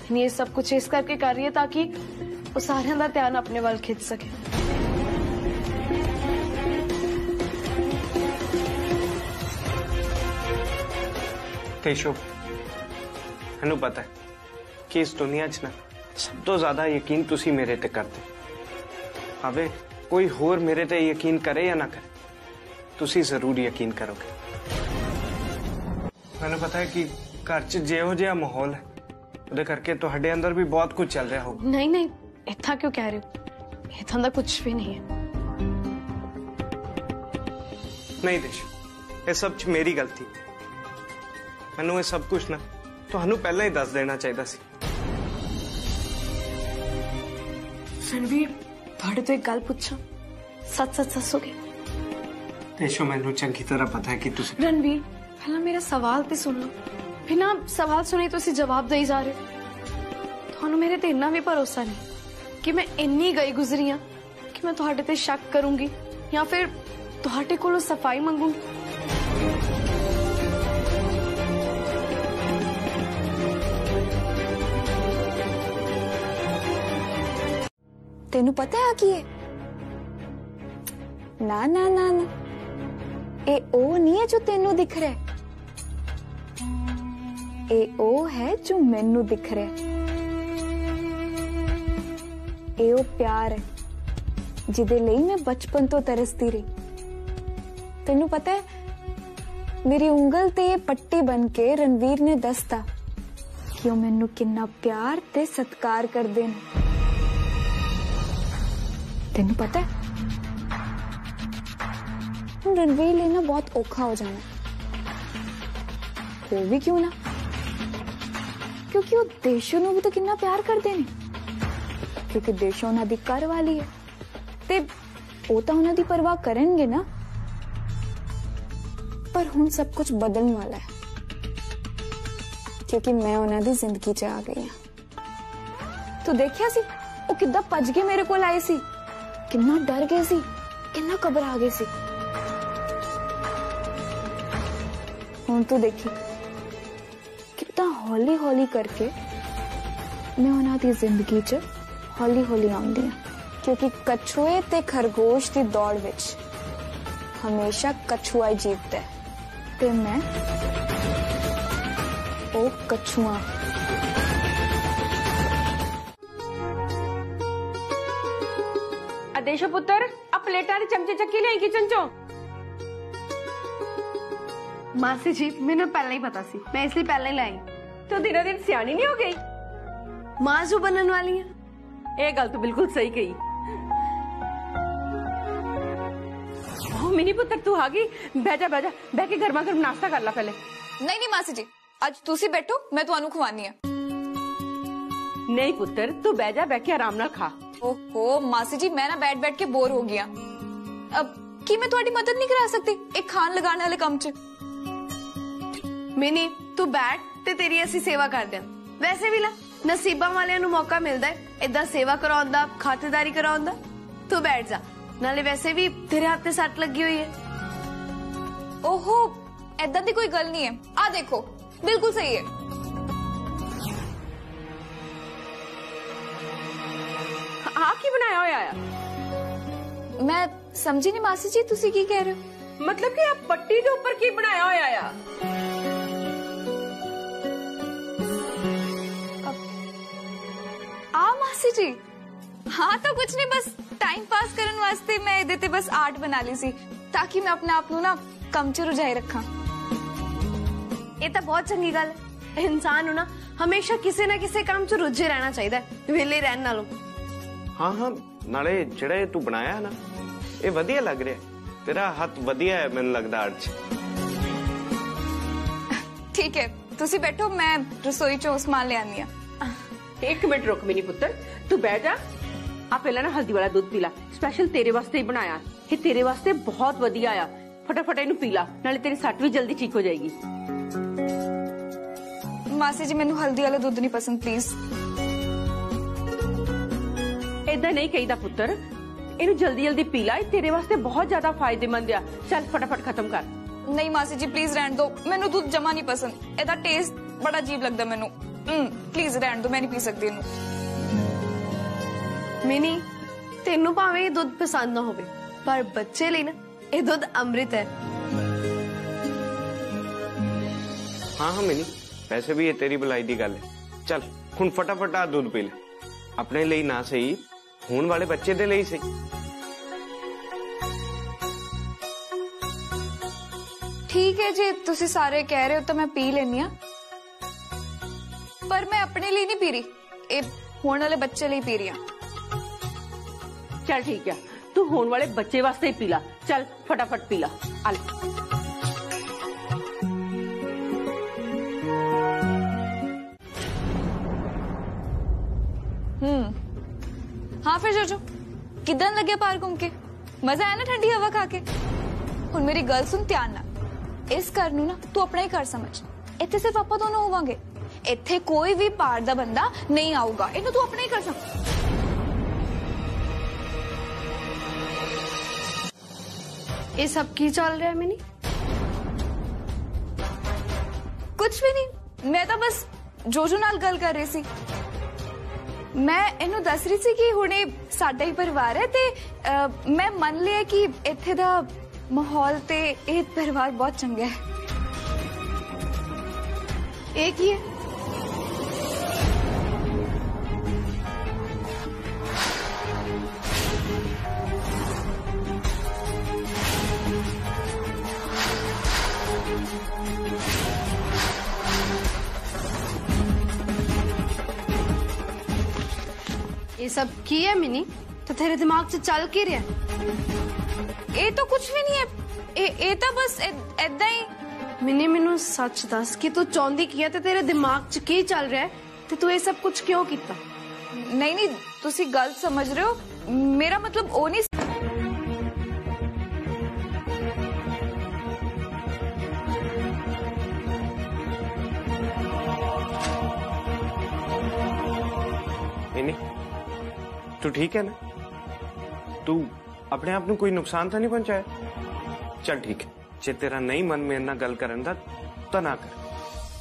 ਇਹਨੇ ਇਹ ਸਭ ਕੁਝ ਇਸ ਕਰਕੇ ਕਰ ਰਹੀ ਹੈ ਤਾਂ ਕਿ ਉਹ ਸਾਰਿਆਂ ਦਾ ਧਿਆਨ ਆਪਣੇ ਵੱਲ ਖਿੱਚ ਸਕੇ ਕੇਸ਼ਵ ਮੈਨੂੰ ਪਤਾ ਹੈ ਕਿ ਇਸ ਦੁਨੀਆ 'ਚ ਨਾ ਸਭ ਤੋਂ ਜ਼ਿਆਦਾ ਯਕੀਨ ਤੁਸੀਂ ਮੇਰੇ ਤੇ ਕਰਦੇ ਭਾਵੇਂ ਕੋਈ ਹੋਰ ਮੇਰੇ ਤੇ ਯਕੀਨ ਕਰੇ ਜਾਂ ਨਾ ਕਰੇ ਤੁਸੀਂ ਜ਼ਰੂਰ ਯਕੀਨ ਕਰੋਗੇ ਮੈਨੂੰ ਪਤਾ ਹੈ ਕਿ ਘਰ 'ਚ ਜਿਹੋ ਜਿਹਾ ਮਾਹੌਲ ਹੈ ਉਹਦੇ ਕਰਕੇ ਤੁਹਾਡੇ ਅੰਦਰ ਵੀ ਬਹੁਤ ਕੁਝ ਚੱਲ ਰਿਹਾ ਹੋਊ ਨਹੀਂ ਨਹੀਂ ਇੱਥਾ ਕਿਉਂ ਕਹਿ ਰਹੇ ਹੋ ਇੱਥਾਂ ਦਾ ਕੁਝ ਵੀ ਨਹੀਂ ਹੈ ਨਹੀਂ ਦੇਸ਼ ਇਹ ਸਭ 'ਚ ਮੇਰੀ ਗਲਤੀ ਮੈਨੂੰ ਇਹ ਸਭ ਕੁਝ ਨਾ ਤੁਹਾਨੂੰ ਪਹਿਲਾਂ ਹੀ ਦੱਸ ਦੇਣਾ ਚਾਹੀਦਾ ਸੀ ਰਣਵੀਰ ਤੁਹਾਡੇ ਤੋਂ ਇੱਕ ਗੱਲ ਪੁੱਛਾਂ ਸੱਚ ਸੱਚ ਦੱਸੋਗੇ ਦੇਸ਼ੋ ਮੈਨੂੰ ਚੰਗੀ ਤਰ੍ਹਾਂ ਪਤਾ ਹੈ ਕਿ ਤੁਸੀਂ ਰਣਵੀਰ ਪਹਿਲਾਂ ਮੇਰਾ ਸਵਾਲ ਤੇ ਸੁਣ ਲਓ ਬਿਨਾਂ ਸਵਾਲ ਸੁਣੇ ਤੁਸੀਂ ਜਵਾਬ ਦੇਈ ਜਾ ਰਹੇ ਹੋ। ਤੁਹਾਨੂੰ ਮੇਰੇ ਤੇ ਇੰਨਾ ਵੀ ਭਰੋਸਾ ਨਹੀਂ ਕਿ ਮੈਂ ਇੰਨੀ ਗਈ ਗੁਜ਼ਰੀ ਹਾਂ ਕਿ ਮੈਂ ਤੁਹਾਡੇ ਤੇ ਸ਼ੱਕ ਕਰੂੰਗੀ ਜਾਂ ਫਿਰ ਤੁਹਾਡੇ ਕੋਲੋਂ ਸਫਾਈ ਮੰਗੂੰਗੀ ਤੈਨੂੰ ਪਤਾ ਹੈ ਕੀ ਹੈ ਨਾ ਨਾ ਨਾ ਨਾ ਇਹ ਉਹ ਨਹੀਂ ਹੈ ਜੋ ਤੈਨੂੰ ਦਿਖ ਰਿਹਾ ਹੈ। ਇਹ ਉਹ ਹੈ ਜੋ ਮੈਨੂੰ ਦਿਖ ਰਿਹਾ ਹੈ। ਇਹ ਉਹ ਪਿਆਰ ਹੈ ਜਿਹਦੇ ਲਈ ਮੈਂ ਬਚਪਨ ਤੋਂ ਤਰਸਦੀ ਰਹੀ ਤੈਨੂੰ ਪਤਾ ਹੈ ਮੇਰੀ ਉਂਗਲ ਤੇ ਇਹ ਪੱਟੀ ਬਨ ਕੇ ਰਣਵੀਰ ਨੇ ਦੱਸਤਾ ਕਿ ਉਹ ਮੈਨੂੰ ਕਿੰਨਾ ਪਿਆਰ ਤੇ ਸਤਿਕਾਰ ਕਰਦੇ ਨੇ ਤੈਨੂੰ ਪਤਾ ਹੈ ਹੁਣ ਰਣਵੀਰ ਲਈ ਨਾ ਬਹੁਤ ਔਖਾ ਹੋ ਜਾਣਾ ਉਹ ਵੀ ਕਿਉਂ ਨਾ ਕਿਉਂਕਿ ਉਹ ਦੇਸ਼ੂ ਨੂੰ ਵੀ ਤਾਂ ਕਿੰਨਾ ਪਿਆਰ ਕਰਦੇ ਨੇ ਕਿਉਂਕਿ ਦੇਸ਼ੂ ਉਹਨਾਂ ਦੀ ਘਰ ਵਾਲੀ ਹੈ ਤੇ ਉਹ ਤਾਂ ਉਹਨਾਂ ਦੀ ਪਰਵਾਹ ਕਰਨਗੇ ਨਾ ਪਰ ਹੁਣ ਸਭ ਕੁਝ ਬਦਲਣ ਵਾਲਾ ਹੈ ਕਿਉਂਕਿ ਮੈਂ ਉਹਨਾਂ ਦੀ ਜ਼ਿੰਦਗੀ 'ਚ ਆ ਗਈ ਹਾਂ ਤੂੰ ਦੇਖਿਆ ਸੀ ਉਹ ਕਿੱਦਾਂ ਭੱਜ ਕੇ ਮੇਰੇ ਕੋਲ ਆਏ ਸੀ ਕਿੰਨਾ ਡਰ ਗਏ ਸੀ ਕਿੰਨਾ ਘਬਰਾ ਗਏ ਸੀ ਹੁਣ ਤੂੰ ਦੇਖੀ ਕਿੰਨਾ ਹੌਲੀ ਹੌਲੀ ਕਰਕੇ ਮੈਂ ਉਹਨਾਂ ਦੀ ਜ਼ਿੰਦਗੀ 'ਚ ਹੌਲੀ ਹੌਲੀ ਆਉਂਦੀ ਹਾਂ ਕਿਉਂਕਿ ਕਛੂਏ ਤੇ ਖਰਗੋਸ਼ ਦੀ ਦੌੜ ਵਿੱਚ ਹਮੇਸ਼ਾ ਕਛੂਆ ਹੀ ਜਿੱਤਦਾ ਹੈ ਤੇ ਮੈਂ ਉਹ ਕਛੂਆ देशो पुत्र अब प्लेटा चमचे चक्की ले किचन चो मासी जी मैंने पहले ही पता सी। मैं इसलिए पहले ही लाई। तो दिनों दिन सियानी नहीं हो गई? माँ जो बनन वाली है। ये गल तो बिल्कुल सही कही। मिनी पुत्र तू आ गई? बैठा बैठा बह के गर्मा गर्म नाश्ता कर ला पहले। नहीं नहीं मासी जी। आज तुसी बैठो मैं तुहानू खवानी है। नहीं पुत्र तू बैठा बह के आराम ना खा। ਜਾ ਬਹਿ ਕੇ ਆਰਾਮ ਨਾਲ ਖਾ ਓਹੋ ਮਾਸੀ ਜੀ ਮੈਂ ਨਾ ਬੈਠ ਬੈਠ ਕੇ ਬੋਰ ਹੋ ਗਿਆ ਅਬ ਕੀ ਮੈਂ ਤੁਹਾਡੀ ਮਦਦ ਨਹੀਂ ਕਰਾ ਸਕਦੀ ਇੱਕ ਖਾਣ ਲਗਾਉਣ ਵਾਲੇ ਕੰਮ 'ਚ ਮਿਨੀ ਤੂੰ ਬੈਠ ਤੇ ਤੇਰੀ ਅਸੀਂ ਸੇਵਾ ਕਰਦੇ ਹਾਂ ਵੈਸੇ ਵੀ ਨਾ ਨਸੀਬਾਂ ਵਾਲਿਆਂ ਨੂੰ ਮੌਕਾ ਮਿਲਦਾ ਹੈ ਇਦਾਂ ਸੇਵਾ ਕਰਾਉਣ ਦਾ ਖਾਤੇਦਾਰੀ ਕਰਾਉਣ ਦਾ ਤੂੰ ਬੈਠ ਜਾ ਨਾਲੇ ਵੈਸੇ ਵੀ ਤੇਰੇ ਹੱਥ ਤੇ ਸੱਟ ਲੱਗੀ ਹੋਈ ਹੈ ਓਹੋ ਐਦਾਂ ਦੀ ਕੋਈ ਗੱਲ ਨਹੀਂ ਹੈ ਆ ਦੇਖੋ ਬਿਲਕੁਲ ਸਹੀ ਹੈ ਆ ਕੀ ਬਣਾਇਆ ਹੋਇਆ ਆ ਮੈਂ ਸਮਝੀ ਨਹੀਂ ਮਾਸੀ ਜੀ ਤੁਸੀਂ ਕੀ ਕਹਿ ਰਹੇ ਹੋ ਮਤਲਬ ਕਿ ਆ ਪੱਟੀ ਦੇ ਉੱਪਰ ਕੀ ਬਣਾਇਆ ਹੋਇਆ ਆ ਆ ਮਾਸੀ ਜੀ ਹਾਂ ਤਾਂ ਕੁਝ ਨਹੀਂ ਬਸ ਟਾਈਮ ਪਾਸ ਕਰਨ ਵਾਸਤੇ ਮੈਂ ਇਹਦੇ ਤੇ ਬਸ ਆਰਟ ਬਣਾ ਲਈ ਸੀ ਤਾਂ ਕਿ ਮੈਂ ਆਪਣੇ ਆਪ ਨੂੰ ਨਾ ਕੰਮ 'ਚ ਰੁਝਾਈ ਰੱਖਾਂ ਇਹ ਤਾਂ ਬਹੁਤ ਚੰਗੀ ਗੱਲ ਹੈ ਇਨਸਾਨ ਨੂੰ ਨਾ ਹਮੇਸ਼ਾ ਕਿਸੇ ਨਾ ਕਿਸੇ ਕੰਮ 'ਚ ਰੁੱਝੇ ਰਹਿਣਾ ਚਾਹੀਦਾ हाँ हाँ नाले जड़े तू बनाया ना। ये वधिया लग रहा तेरा हाथ वधिया है मैंने लगदा आज। ठीक है तुसी बैठो मैं रसोई चो उस्मान ले आनी है। एक मिनट रुक मेरी पुत्र तू बैठ जा। आप पहला ना हल्दी वाला दूध पीला। स्पेशल तेरे वास्ते ही बनाया। ये तेरे वास्ते बहुत वधिया आया। पीला तेरी सट भी जल्दी ठीक हो जाएगी। मासी जी मेनू हल्दी वाला दूध नहीं पसंद प्लीज़ ਏਦਾਂ ਨਹੀਂ ਕਹੀਦਾ ਪੁੱਤਰ ਇਹਨੂੰ ਜਲਦੀ ਜਲਦੀ ਪੀ ਲੈ ਇਹ ਤੇਰੇ ਵਾਸਤੇ ਬਹੁਤ ਜ਼ਿਆਦਾ ਫਾਇਦੇਮੰਦ ਆ ਚੱਲ ਫਟਾਫਟ ਖਤਮ ਕਰ ਨਹੀਂ ਮਾਸੀ ਜੀ ਪਲੀਜ਼ ਰਹਿਣ ਦਿਓ ਮੈਨੂੰ ਦੁੱਧ ਜਮਾ ਨਹੀਂ ਪਸੰਦ ਇਹਦਾ ਟੇਸਟ ਬੜਾ ਅਜੀਬ ਲੱਗਦਾ ਮੈਨੂੰ ਪਲੀਜ਼ ਰਹਿਣ ਦਿਓ ਮੈਂ ਨਹੀਂ ਪੀ ਸਕਦੀ ਇਹਨੂੰ ਮਿਨੀ ਤੈਨੂੰ ਭਾਵੇਂ ਇਹ ਦੁੱਧ ਪਸੰਦ ਨਾ ਹੋਵੇ ਪਰ ਬੱਚੇ ਲਈ ਨਾ ਇਹ ਦੁੱਧ ਅੰਮ੍ਰਿਤ ਹੈ ਹਾਂ ਹਾਂ ਮਿਨੀ ਵੈਸੇ ਵੀ ਇਹ ਤੇਰੀ ਬੁਲਾਈ ਦੀ ਗੱਲ ਹੈ ਚੱਲ ਹੁਣ ਫਟਾਫਟ ਆ ਦੁੱਧ ਪੀ ਲੈ ਆਪਣੇ ਲਈ ਨਾ ਸਹੀ ਹੋਣ ਵਾਲੇ ਬੱਚੇ ਦੇ ਲਈ ਸਹੀ ਠੀਕ ਹੈ ਜੇ ਤੁਸੀਂ ਸਾਰੇ ਕਹਿ ਰਹੇ ਹੋ ਤਾਂ ਮੈਂ ਪੀ ਲੈਣੀ ਆ ਪਰ ਮੈਂ ਆਪਣੇ ਲਈ ਨਹੀਂ ਪੀ ਰਹੀ ਇਹ ਹੋਣ ਵਾਲੇ ਬੱਚੇ ਲਈ ਪੀ ਰਹੀ ਆ ਚੱਲ ਠੀਕ ਆ ਤੂੰ ਹੋਣ ਵਾਲੇ ਬੱਚੇ ਵਾਸਤੇ ਹੀ ਪੀ ਲਾ ਚੱਲ ਫਟਾਫਟ ਪੀ ਲਾ ਆ ਲੈ ਹਾਂ ਫਿਰ ਜੋਜੋ ਕਿਦਾਂ ਲੱਗਿਆ ਪਾਰ ਘੁੰਮ ਕੇ ਮਜ਼ਾ ਆਇਆ ਨਾ ਠੰਡੀ ਹਵਾ ਖਾ ਕੇ ਹੁਣ ਮੇਰੀ ਗੱਲ ਸੁਣ ਧਿਆਨ ਨਾਲ ਇਸ ਘਰ ਨੂੰ ਨਾ ਤੂੰ ਆਪਣਾ ਹੀ ਘਰ ਸਮਝ ਇੱਥੇ ਸਿਰਫ ਆਪਾਂ ਦੋਨੋਂ ਹੋਵਾਂਗੇ ਇੱਥੇ ਕੋਈ ਵੀ ਪਾਰ ਦਾ ਬੰਦਾ ਨਹੀਂ ਆਊਗਾ ਇਹਨੂੰ ਤੂੰ ਆਪਣਾ ਹੀ ਘਰ ਸਮਝ ਇਹ ਸਭ ਕੀ ਚੱਲ ਰਿਹਾ ਹੈ ਮਿਨੀ ਕੁਝ ਵੀ ਨਹੀਂ ਮੈਂ ਤਾਂ ਬਸ ਜੋਜੋ ਨਾਲ ਗੱਲ ਕਰ ਰਹੀ ਸੀ ਮੈਂ ਇਹਨੂੰ ਦੱਸ ਰਹੀ ਸੀ ਕਿ ਹੁਣੇ ਸਾਡਾ ਹੀ ਪਰਿਵਾਰ ਹੈ ਤੇ ਅਹ, ਮੈਂ ਮੰਨ ਲਿਆ ਕਿ ਇੱਥੇ ਦਾ ਮਾਹੌਲ ਤੇ ਇਹ ਪਰਿਵਾਰ ਬਹੁਤ ਚੰਗਾ ਹੈ ਇਹ ਕੀ ਹੈ ਇਹ ਸਭ ਕੀ ਹੈ ਮਿਨੀ ਤਾਂ ਤੇਰੇ ਦਿਮਾਗ 'ਚ ਚੱਲ ਕੀ ਰਿਹਾ ਇਹ ਤਾਂ ਕੁਝ ਵੀ ਨਹੀਂ ਹੈ ਇਹ ਇਹ ਤਾਂ ਬਸ ਐਦਾਂ ਹੀ ਮਿਨੀ ਮੈਨੂੰ ਸੱਚ ਦੱਸ ਕਿ ਤੂੰ ਚਾਹੁੰਦੀ ਕੀ ਹੈ ਤੇ ਤੇਰੇ ਦਿਮਾਗ 'ਚ ਕੀ ਚੱਲ ਰਿਹਾ ਹੈ ਤੇ ਤੂੰ ਇਹ ਸਭ ਕੁਝ ਕਿਉਂ ਕੀਤਾ ਨਹੀਂ ਨਹੀਂ ਤੁਸੀਂ ਗਲਤ ਸਮਝ ਰਹੇ ਹੋ ਮੇਰਾ ਮਤਲਬ ਉਹ ਨਹੀਂ ਮਿਨੀ ਤੂੰ ਠੀਕ ਹੈ ਨਾ ਤੂੰ ਆਪਣੇ ਆਪ ਨੂੰ ਕੋਈ ਨੁਕਸਾਨ ਤਾਂ ਨਹੀਂ ਪਹੁੰਚਾਇਆ ਚੱਲ ਠੀਕ ਹੈ ਜੇ ਤੇਰਾ ਨਹੀਂ ਮਨ ਮੇਰੇ ਨਾਲ ਗੱਲ ਕਰਨ ਦਾ ਤਾਂ ਨਾ ਕਰ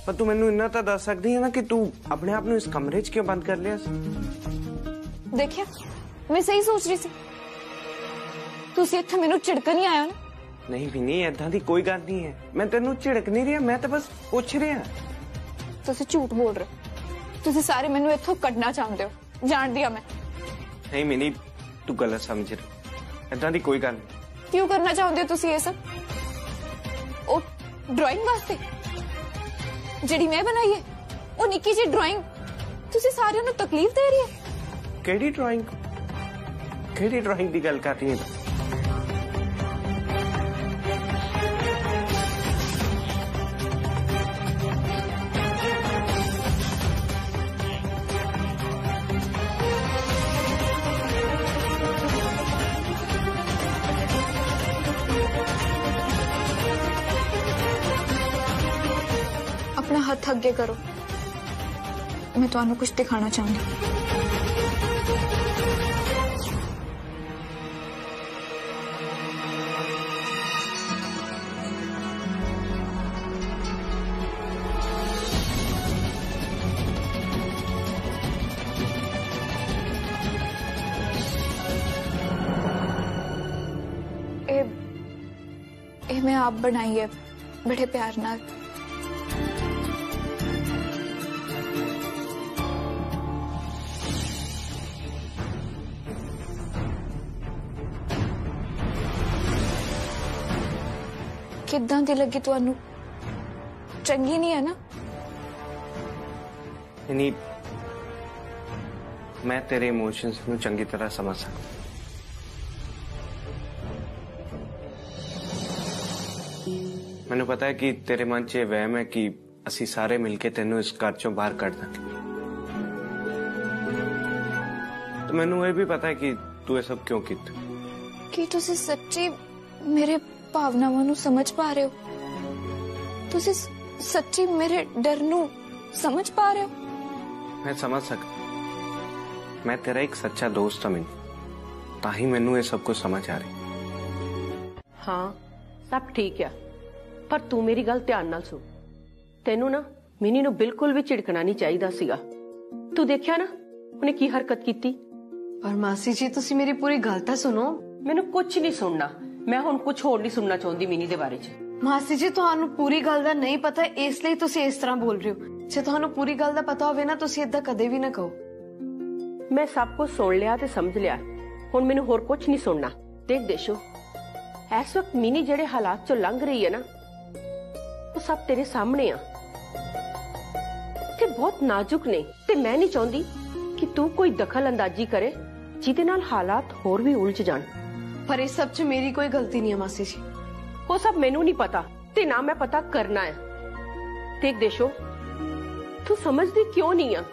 ਪਰ ਤੂੰ ਮੈਨੂੰ ਇੰਨਾ ਤਾਂ ਦੱਸ ਸਕਦੀ ਹੈ ਨਾ ਕਿ ਤੂੰ ਆਪਣੇ ਆਪ ਨੂੰ ਇਸ ਕਮਰੇ 'ਚ ਕਿਉਂ ਬੰਦ ਕਰ ਲਿਆ ਸੀ ਦੇਖਿਆ ਮੈਂ ਸਹੀ ਸੋਚ ਰਹੀ ਸੀ ਤੁਸੀਂ ਇੱਥੇ ਮੈਨੂੰ ਝਿੜਕਣ ਨਹੀਂ ਆਇਆ ਨਾ ਨਹੀਂ ਮਿਨੀ ਏਦਾਂ ਦੀ ਕੋਈ ਗੱਲ ਨਹੀਂ ਹੈ ਮੈਂ ਤੈਨੂੰ ਝਿੜਕ ਨਹੀਂ ਰਿਹਾ ਮੈਂ ਤਾਂ ਬਸ ਪੁੱਛ ਰਿਹਾ ਤੁਸੀਂ ਝੂਠ ਬੋਲ ਰਹੇ ਹੋ। ਤੁਸੀਂ ਸਾਰੇ ਮੈਨੂੰ ਇੱਥੋਂ ਕੱਢਣਾ ਚਾਹੁੰਦੇ ਹੋ ਜਾਣਦੀ ਆ ਮੈਂ ਨਹੀਂ ਮਿਨੀ ਤੂੰ ਗਲਤ ਸਮਝ ਰਹੀ ਏਦਾਂ ਦੀ ਕੋਈ ਗੱਲ ਨਹੀਂ ਕਿਉਂ ਕਰਨਾ ਚਾਹੁੰਦੇ ਹੋ ਤੁਸੀਂ ਇਹ ਸਭ ਉਹ ਡਰਾਇੰਗ ਵਾਸਤੇ ਜਿਹੜੀ ਮੈਂ ਬਣਾਈ ਹੈ ਉਹ ਨਿੱਕੀ ਜਿਹੀ ਡਰਾਇੰਗ ਤੁਸੀਂ ਸਾਰਿਆਂ ਨੂੰ ਤਕਲੀਫ ਦੇ ਰਹੀ ਹੈ ਕਿਹੜੀ ਡਰਾਇੰਗ ਕਿਹੜੀ ਡਰਾਇੰਗ ਦੀ ਗੱਲ ਕਰ ਰਹੀ ਹੈ ਆਪਣਾ ਹੱਥ ਅੱਗੇ ਕਰੋ ਮੈਂ ਤੁਹਾਨੂੰ ਕੁਝ ਦਿਖਾਣਾ ਚਾਹੁੰਦੀ ਇਹ ਇਹ ਮੈਂ ਆਪ ਬਣਾਈ ਹੈ ਬੜੇ ਪਿਆਰ ਨਾਲ ਕਿੱਦਾਂ ਦੀ ਲੱਗੀ ਤੁਹਾਨੂੰ ਚੰਗੀ ਨਹੀਂ ਹੈ ਨਾ ਨਹੀਂ ਮੈਂ ਤੇਰੇ ਇਮੋਸ਼ਨਸ ਨੂੰ ਚੰਗੀ ਤਰ੍ਹਾਂ ਸਮਝ ਸਕਦਾ ਮੈਨੂੰ ਪਤਾ ਹੈ ਕਿ ਤੇਰੇ ਮਨ 'ਚ ਇਹ ਵਹਿਮ ਹੈ ਕਿ ਅਸੀਂ ਸਾਰੇ ਮਿਲ ਕੇ ਤੈਨੂੰ ਇਸ ਘਰ ਚੋਂ ਬਾਹਰ ਕੱਢ ਦਾਂਗੇ ਤੇ ਮੈਨੂੰ ਇਹ ਵੀ ਪਤਾ ਹੈ ਕਿ ਤੂੰ ਇਹ ਸਭ ਕਿਉਂ ਕੀਤਾ ਕੀ ਤੁਸੀਂ ਸੱਚੀ ਮੇਰੇ ਭਾਵਨਾਵਾਂ ਨੂੰ ਸਮਝ ਪਾ ਰਹੇ ਹੋ ਤੁਸੀਂ ਸ- ਸੱਚੀ ਮੇਰੇ ਡਰ ਨੂੰ ਸਮਝ ਪਾ ਰਹੇ ਹੋ ਮੈਂ ਸਮਝ ਸਕਦਾ ਮੈਂ ਤੇਰਾ ਇੱਕ ਸੱਚਾ ਦੋਸਤ ਹਾਂ ਮੈਨੂੰ ਤਾਂ ਹੀ ਮੈਨੂੰ ਇਹ ਸਭ ਕੁਝ ਸਮਝ ਆ ਰਿਹਾ ਹਾਂ ਸਭ ਠੀਕ ਆ ਪਰ ਤੂੰ ਮੇਰੀ ਗੱਲ ਧਿਆਨ ਨਾਲ ਸੁਣ ਤੈਨੂੰ ਨਾ ਮਿਨੀ ਨੂੰ ਬਿਲਕੁਲ ਵੀ ਝਿੜਕਣਾ ਨਹੀਂ ਚਾਹੀਦਾ ਸੀਗਾ ਤੂੰ ਦੇਖਿਆ ਨਾ ਉਹਨੇ ਕੀ ਹਰਕਤ ਕੀਤੀ ਪਰ ਮਾਸੀ ਜੀ ਤੁਸੀਂ ਮੇਰੀ ਪੂਰੀ ਗੱਲ ਤਾਂ ਸੁਣੋ ਮੈਨੂੰ ਕੁਝ ਨਹੀਂ ਸੁਣਨਾ ਮੈਂ ਹੁਣ ਕੁਝ ਹੋਰ ਨਹੀਂ ਸੁਣਨਾ ਚਾਹੁੰਦੀ ਮਿਨੀ ਦੇ ਬਾਰੇ 'ਚ ਮਾਸੀ ਜੀ ਤੁਹਾਨੂੰ ਪੂਰੀ ਗੱਲ ਦਾ ਨਹੀਂ ਪਤਾ ਇਸ ਲਈ ਤੁਸੀਂ ਇਸ ਤਰ੍ਹਾਂ ਬੋਲ ਰਹੇ ਹੋ ਜੇ ਤੁਹਾਨੂੰ ਪੂਰੀ ਗੱਲ ਦਾ ਪਤਾ ਹੋਵੇ ਨਾ ਤੁਸੀਂ ਇਦਾਂ ਕਦੇ ਵੀ ਨਾ ਕਹੋ ਮੈਂ ਸਭ ਕੁਝ ਸੁਣ ਲਿਆ ਤੇ ਸਮਝ ਲਿਆ ਹੁਣ ਮੈਨੂੰ ਹੋਰ ਕੁਝ ਨਹੀਂ ਸੁਣਨਾ ਦੇਖ ਦੇਸ਼ੋ ਇਸ ਵਕਤ ਮਿਨੀ ਜਿਹੜੇ ਹਾਲਾਤ ਚੋਂ ਲੰਘ ਰਹੀ ਹੈ ਨਾ ਉਹ ਸਭ ਤੇਰੇ ਸਾਹਮਣੇ ਆ ਤੇ ਬਹੁਤ ਨਾਜ਼ੁਕ ਨੇ ਤੇ ਮੈਂ ਨਹੀਂ ਚਾਹੁੰਦੀ ਕਿ ਤੂੰ ਕੋਈ ਦਖਲ ਅੰਦਾਜ਼ੀ ਕਰੇ ਜਿਹਦੇ ਨਾਲ ਹਾਲਾਤ ਹੋਰ ਵੀ ਉਲਝ ਜਾਣ ਪਰ ਇਸ ਸਭ 'ਚ ਮੇਰੀ ਕੋਈ ਗਲਤੀ ਨਹੀਂ ਹੈ ਮਾਸੀ ਜੀ ਉਹ ਸਭ ਮੈਨੂੰ ਨਹੀਂ ਪਤਾ ਤੇ ਨਾ ਮੈਂ ਪਤਾ ਕਰਨਾ ਹੈ ਦੇਖ ਦੇਸ਼ੋ ਤੂੰ ਸਮਝਦੀ ਕਿਉਂ ਨਹੀਂ ਆ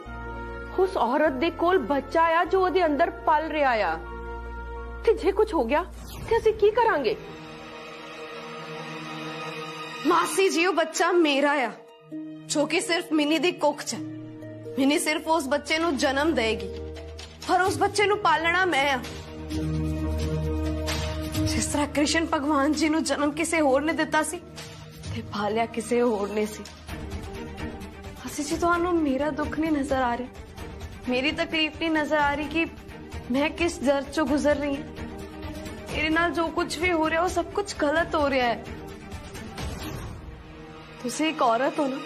ਉਸ ਔਰਤ ਦੇ ਕੋਲ ਬੱਚਾ ਆ ਜੋ ਉਹਦੇ ਅੰਦਰ ਪਲ ਰਿਹਾ ਆ ਤੇ ਜੇ ਕੁਝ ਹੋ ਗਿਆ ਤੇ ਅਸੀਂ ਕੀ ਕਰਾਂਗੇ ਮਾਸੀ ਜੀ ਉਹ ਬੱਚਾ ਮੇਰਾ ਆ ਜੋ ਕਿ ਸਿਰਫ ਮਿਨੀ ਦੀ ਕੁੱਖ 'ਚ ਹੈ ਮਿਨੀ ਸਿਰਫ ਉਸ ਬੱਚੇ ਨੂੰ ਜਨਮ ਦੇਗੀ ਪਰ ਉਸ ਬੱਚੇ ਨੂੰ ਪਾਲਣਾ ਮੈਂ ਆ ਜਿਸ ਤਰ੍ਹਾਂ ਕ੍ਰਿਸ਼ਨ ਭਗਵਾਨ ਜੀ ਨੂੰ ਜਨਮ ਕਿਸੇ ਹੋਰ ਨੇ ਦਿੱਤਾ ਸੀ ਤੇ ਪਾਲਿਆ ਕਿਸੇ ਹੋਰ ਨੇ ਸੀ ਅਸੀਂ ਜੀ ਤੁਹਾਨੂੰ ਮੇਰਾ ਦੁੱਖ ਨਹੀਂ ਨਜ਼ਰ ਆ ਰਿਹਾ ਮੇਰੀ ਤਕਲੀਫ ਨਹੀਂ ਨਜ਼ਰ ਆ ਰਹੀ ਕਿ ਮੈਂ ਕਿਸ ਦਰਦ ਚੋਂ ਗੁਜ਼ਰ ਰਹੀ ਹਾਂ ਮੇਰੇ ਨਾਲ ਜੋ ਕੁਝ ਵੀ ਹੋ ਰਿਹਾ ਉਹ ਸਭ ਕੁਝ ਗਲਤ ਹੋ ਰਿਹਾ ਹੈ ਤੁਸੀਂ ਇੱਕ ਔਰਤ ਹੋ ਨਾ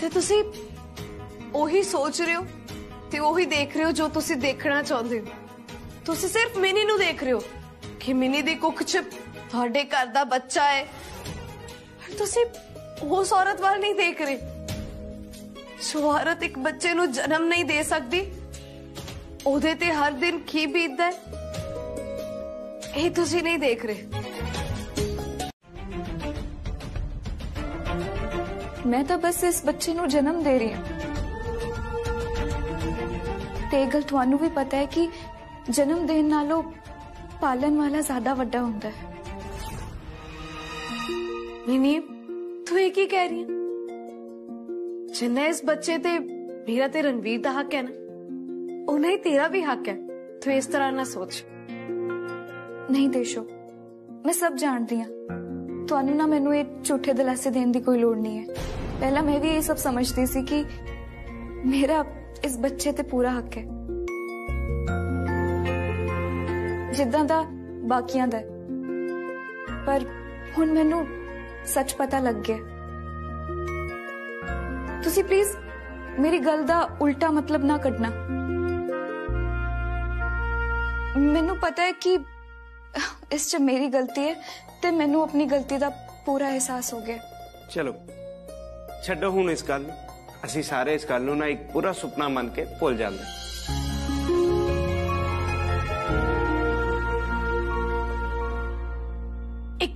ਤੇ ਤੁਸੀਂ ਉਹੀ ਸੋਚ ਰਹੇ ਹੋ ਤੇ ਉਹੀ ਦੇਖ ਰਹੇ ਹੋ ਜੋ ਤੁਸੀਂ ਦੇਖਣਾ ਚਾਹੁੰਦੇ ਹੋ ਤੁਸੀਂ ਸਿਰਫ ਮਿਨੀ ਨੂੰ ਦੇਖ ਰਹੇ ਹੋ ਕਿ ਮਿਨੀ ਦੀ ਕੁੱਖ 'ਚ ਤੁਹਾਡੇ ਘਰ ਦਾ ਬੱਚਾ ਹੈ ਪਰ ਤੁਸੀਂ ਉਸ ਔਰਤ ਵੱਲ ਨਹੀਂ ਦੇਖ ਰਹੇ ਜੋ ਔਰਤ ਇੱਕ ਬੱਚੇ ਨੂੰ ਜਨਮ ਨਹੀਂ ਦੇ ਸਕਦੀ ਉਹਦੇ ਤੇ ਹਰ ਦਿਨ ਕੀ ਬੀਤਦਾ ਹੈ ਇਹ ਤੁਸੀਂ ਨਹੀਂ ਦੇਖ ਰਹੇ ਮੈਂ ਤਾਂ ਬਸ ਇਸ ਬੱਚੇ ਨੂੰ ਜਨਮ ਦੇ ਰਹੀ ਹਾਂ ਤੇ ਇਹ ਗੱਲ ਤੁਹਾਨੂੰ ਵੀ ਪਤਾ ਹੈ ਕਿ ਜਨਮ ਦੇਣ ਨਾਲੋਂ ਪਾਲਣ ਵਾਲਾ ਜ਼ਿਆਦਾ ਵੱਡਾ ਹੁੰਦਾ ਹੈ ਮਿਨੀ ਤੂੰ ਇਹ ਕੀ ਕਹਿ ਰਹੀ ਹੈ ਜਿੰਨਾ ਇਸ ਬੱਚੇ ਤੇ ਮੇਰਾ ਤੇ ਰਣਵੀਰ ਦਾ ਹੱਕ ਹੈ ਨਾ ਉਹਨਾਂ ਹੀ ਤੇਰਾ ਵੀ ਹੱਕ ਹੈ ਤੂੰ ਇਸ ਤਰ੍ਹਾਂ ਨਾ ਸੋਚ ਨਹੀਂ ਦੇਸ਼ੋ ਮੈਂ ਸਭ ਜਾਣਦੀ ਹਾਂ ਤੁਹਾਨੂੰ ਨਾ ਮੈਨੂੰ ਇਹ ਝੂਠੇ ਦਿਲਾਸੇ ਦੇਣ ਦੀ ਕੋਈ ਲੋੜ ਨਹੀਂ ਹੈ ਪਹਿਲਾਂ ਮੈਂ ਵੀ ਇਹ ਸਭ ਸਮਝਦੀ ਸੀ ਕਿ ਮੇਰਾ ਇਸ ਬੱਚੇ ਤੇ ਪੂਰਾ ਹੱਕ ਹੈ ਜਿੱਦਾਂ ਦਾ ਬਾਕੀਆਂ ਦਾ ਹੈ। ਪਰ ਹੁਣ ਮੈਨੂੰ ਸੱਚ ਪਤਾ ਲੱਗ ਗਿਆ ਤੁਸੀਂ ਪਲੀਜ਼ ਮੇਰੀ ਗੱਲ ਦਾ ਉਲਟਾ ਮਤਲਬ ਨਾ ਕੱਢਣਾ ਮੈਨੂੰ ਪਤਾ ਹੈ ਕਿ ਇਸ 'ਚ ਮੇਰੀ ਗਲਤੀ ਹੈ ਤੇ ਮੈਨੂੰ ਆਪਣੀ ਗਲਤੀ ਦਾ ਪੂਰਾ ਅਹਿਸਾਸ ਹੋ ਗਿਆ ਚਲੋ ਛੱਡੋ ਹੁਣ ਇਸ ਗੱਲ ਨੂੰ ਅਸੀਂ ਸਾਰੇ ਇਸ ਗੱਲ ਨੂੰ ਨਾ ਇੱਕ ਪੂਰਾ ਸੁਪਨਾ ਮੰਨ ਕੇ ਭੁੱਲ ਜਾਂਦੇ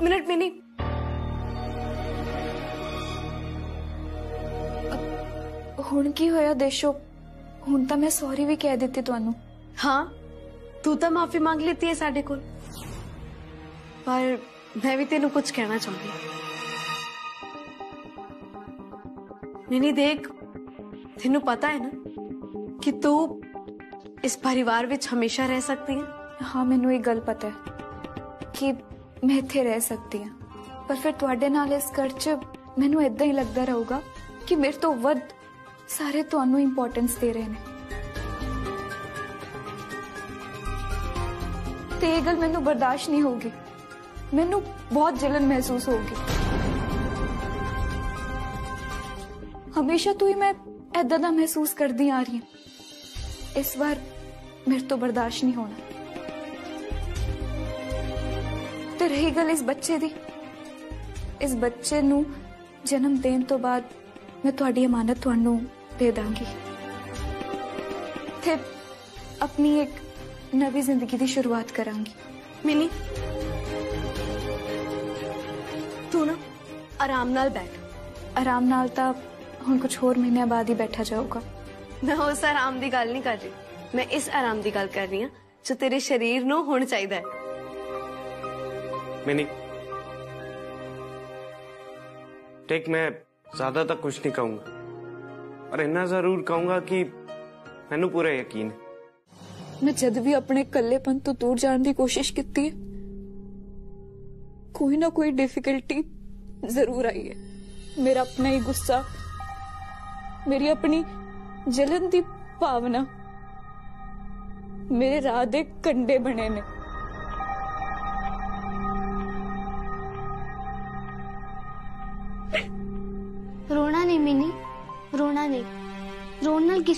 ਇੱਕ ਮਿੰਟ ਮਿਨੀ ਹੁਣ ਕੀ ਹੋਇਆ ਦੇਸ਼ੋ ਹੁਣ ਤਾਂ ਮੈਂ ਸੌਰੀ ਵੀ ਕਹਿ ਦਿੱਤੀ ਤੁਹਾਨੂੰ ਹਾਂ ਤੂੰ ਤਾਂ ਮਾਫੀ ਮੰਗ ਲਈ ਹੈ ਸਾਡੇ ਕੋਲ ਪਰ ਮੈਂ ਵੀ ਤੈਨੂੰ ਕੁਝ ਕਹਿਣਾ ਚਾਹੁੰਦੀ ਹਾਂ ਮਿਨੀ ਦੇਖ ਤੈਨੂੰ ਪਤਾ ਹੈ ਨਾ ਕਿ ਤੂੰ ਇਸ ਪਰਿਵਾਰ ਵਿੱਚ ਹਮੇਸ਼ਾ ਰਹਿ ਸਕਦੀ ਹੈ ਹਾਂ ਮੈਨੂੰ ਇਹ ਗੱਲ ਪਤਾ ਹੈ ਕਿ ਮੈਂ ਇੱਥੇ ਰਹਿ ਸਕਦੀ ਹਾਂ ਪਰ ਫਿਰ ਤੁਹਾਡੇ ਨਾਲ ਇਸ ਘਰ 'ਚ ਮੈਨੂੰ ਇਦਾਂ ਹੀ ਲੱਗਦਾ ਰਹੂਗਾ ਕਿ ਮੇਰੇ ਤੋਂ ਵੱਧ ਸਾਰੇ ਤੁਹਾਨੂੰ ਇੰਪੋਰਟੈਂਸ ਦੇ ਰਹੇ ਨੇ ਤੇ ਇਹ ਗੱਲ ਮੈਨੂੰ ਬਰਦਾਸ਼ਤ ਨਹੀਂ ਹੋਊਗੀ ਮੈਨੂੰ ਬਹੁਤ ਜਲਨ ਮਹਿਸੂਸ ਹੋਊਗੀ ਹਮੇਸ਼ਾ ਤੋਂ ਹੀ ਮੈਂ ਐਦਾਂ ਦਾ ਮਹਿਸੂਸ ਕਰਦੀ ਆ ਰਹੀ ਹਾਂ ਇਸ ਵਾਰ ਮੇਰੇ ਤੋਂ ਬਰਦਾਸ਼ਤ ਨਹੀਂ ਹੋਣਾ ਤੇ ਰਹੀ ਗੱਲ ਇਸ ਬੱਚੇ ਦੀ ਇਸ ਬੱਚੇ ਨੂੰ ਜਨਮ ਦੇਣ ਤੋਂ ਬਾਅਦ ਮੈਂ ਤੁਹਾਡੀ ਅਮਾਨਤ ਤੁਹਾਨੂੰ ਦੇ ਦਾਂਗੀ ਤੇ ਆਪਣੀ ਇੱਕ ਨਵੀਂ ਜ਼ਿੰਦਗੀ ਦੀ ਸ਼ੁਰੂਆਤ ਕਰਾਂਗੀ ਮਿਨੀ ਤੂੰ ਨਾ ਆਰਾਮ ਨਾਲ ਬੈਠ ਆਰਾਮ ਨਾਲ ਤਾਂ ਹੁਣ ਕੁਝ ਹੋਰ ਮਹੀਨਿਆਂ ਬਾਅਦ ਹੀ ਬੈਠਾ ਜਾਊਗਾ ਮੈਂ ਉਸ ਆਰਾਮ ਦੀ ਗੱਲ ਨਹੀਂ ਕਰ ਰਹੀ ਮੈਂ ਇਸ ਆਰਾਮ ਦੀ ਗੱਲ ਕਰ ਰਹੀ ਹਾਂ ਜੋ ਤੇਰੇ ਸਰੀਰ ਨੂੰ ਹੁਣ ਚਾਹੀਦਾ ਹੈ मैंने। टेक, मैं ज़्यादा तक कुछ नहीं कहूँगा। और इतना ज़रूर कहूँगा कि मैं पूरा यकीन है। मैं जब भी अपने कलेपन तो दूर जाने की कोशिश की है, कोई ना कोई डिफिकल्टी ज़रूर आई है। मेरा अपना ही गुस्सा, मेरी अपनी जलन की भावना मेरे राह के कंडे बने ने।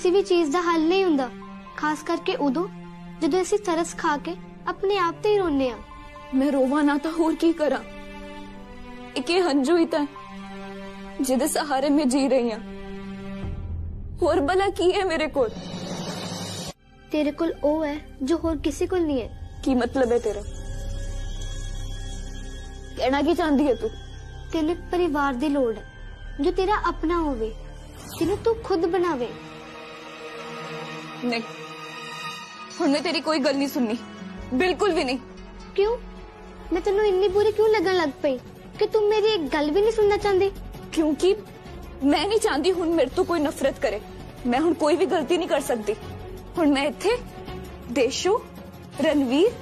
ਕਿਸੇ ਵੀ ਚੀਜ਼ ਦਾ ਹੱਲ ਨਹੀਂ ਹੁੰਦਾ ਖਾਸ ਕਰਕੇ ਉਦੋਂ ਜਦੋਂ ਅਸੀਂ ਤਰਸ ਖਾ ਕੇ ਆਪਣੇ ਆਪ ਤੇ ਹੀ ਰੋਨੇ ਆ ਮੈਂ ਰੋਵਾਂ ਨਾ ਤਾਂ ਹੋਰ ਕੀ ਕਰਾਂ ਇੱਕ ਇਹ ਹੰਝੂ ਹੀ ਤਾਂ ਹੈ, ਜਿਹਦੇ ਸਹਾਰੇ ਮੈਂ ਜੀ ਰਹੀ ਹਾਂ ਹੋਰ ਭਲਾ ਕੀ ਹੈ ਮੇਰੇ ਕੋਲ ਤੇਰੇ ਕੋਲ ਉਹ ਹੈ ਜੋ ਹੋਰ ਕਿਸੇ ਕੋਲ ਨਹੀਂ ਹੈ ਕੀ ਮਤਲਬ ਹੈ ਤੇਰਾ ਕਹਿਣਾ ਕੀ ਚਾਹੁੰਦੀ ਹੈ ਤੂੰ ਤੈਨੂੰ ਇੱਕ ਪਰਿਵਾਰ ਦੀ ਲੋੜ ਹੈ ਜੋ ਤੇਰਾ ਆਪਣਾ ਹੋਵੇ ਜਿਹਨੂੰ ਤੂੰ ਖੁਦ नहीं। हमने तेरी कोई गल नहीं सुननी। बिल्कुल भी नहीं। क्यों? मैं तेन इन्नी बुरी क्यों लगन लग पई कि तुम मेरी एक गल भी नहीं सुनना चाहते क्योंकि मैं नहीं चाहती हूँ मेरे तो कोई नफरत करे। मैं हूँ कोई भी गलती नहीं कर सकती हूँ मैं इथे देशो रणवीर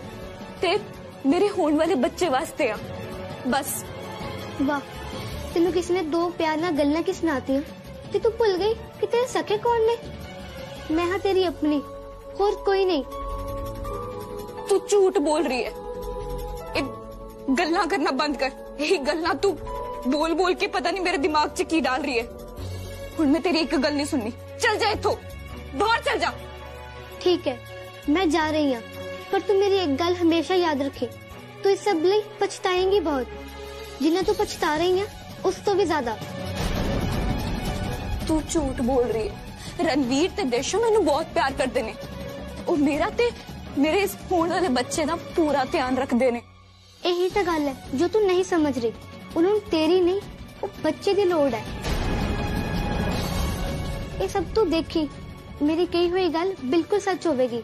ते मेरे होने वाले बच्चे वास्ते आ। बस। वाह तेन किसी ने दो प्यार गल्ला की सुनाती तू भूल गई कि तेरे सके कौन ने? मैं हाँ तेरी अपनी और कोई नहीं। तू झूठ बोल रही है। गल्ला करना बंद कर। यही गल्ला तू बोल बोल के पता नहीं मेरे दिमाग च की डाल रही है। और मैं तेरी एक गल नहीं सुननी। चल जा इतो बाहर चल जा। ठीक है मैं जा रही हूँ पर तू मेरी एक गल हमेशा याद रखे। तू इस सब लिए पछताएँगी बहुत। जिन्हें तू पछता रही है उस तो भी ज़्यादा। तू झूठ बोल रही है। ਰਣਵੀਰ ਤੇ ਦੇਸ਼ੂ ਮੈਨੂੰ ਬਹੁਤ ਪਿਆਰ ਕਰਦੇ ਨੇ ਉਹ ਮੇਰਾ ਤੇ ਮੇਰੇ ਇਸ ਹੋਣ ਵਾਲੇ ਬੱਚੇ ਦਾ ਪੂਰਾ ਧਿਆਨ ਰੱਖਦੇ ਨੇ ਇਹੀ ਤਾਂ ਗੱਲ ਹੈ ਜੋ ਤੂੰ ਨਹੀਂ ਸਮਝ ਰਹੀ ਉਹਨਾਂ ਨੂੰ ਤੇਰੀ ਨਹੀਂ ਉਹ ਬੱਚੇ ਦੀ ਲੋੜ ਹੈ ਇਹ ਸਭ ਤੂੰ ਦੇਖੀ ਮੇਰੀ ਕਹੀ ਹੋਈ ਗੱਲ ਬਿਲਕੁਲ ਸੱਚ ਹੋਵੇਗੀ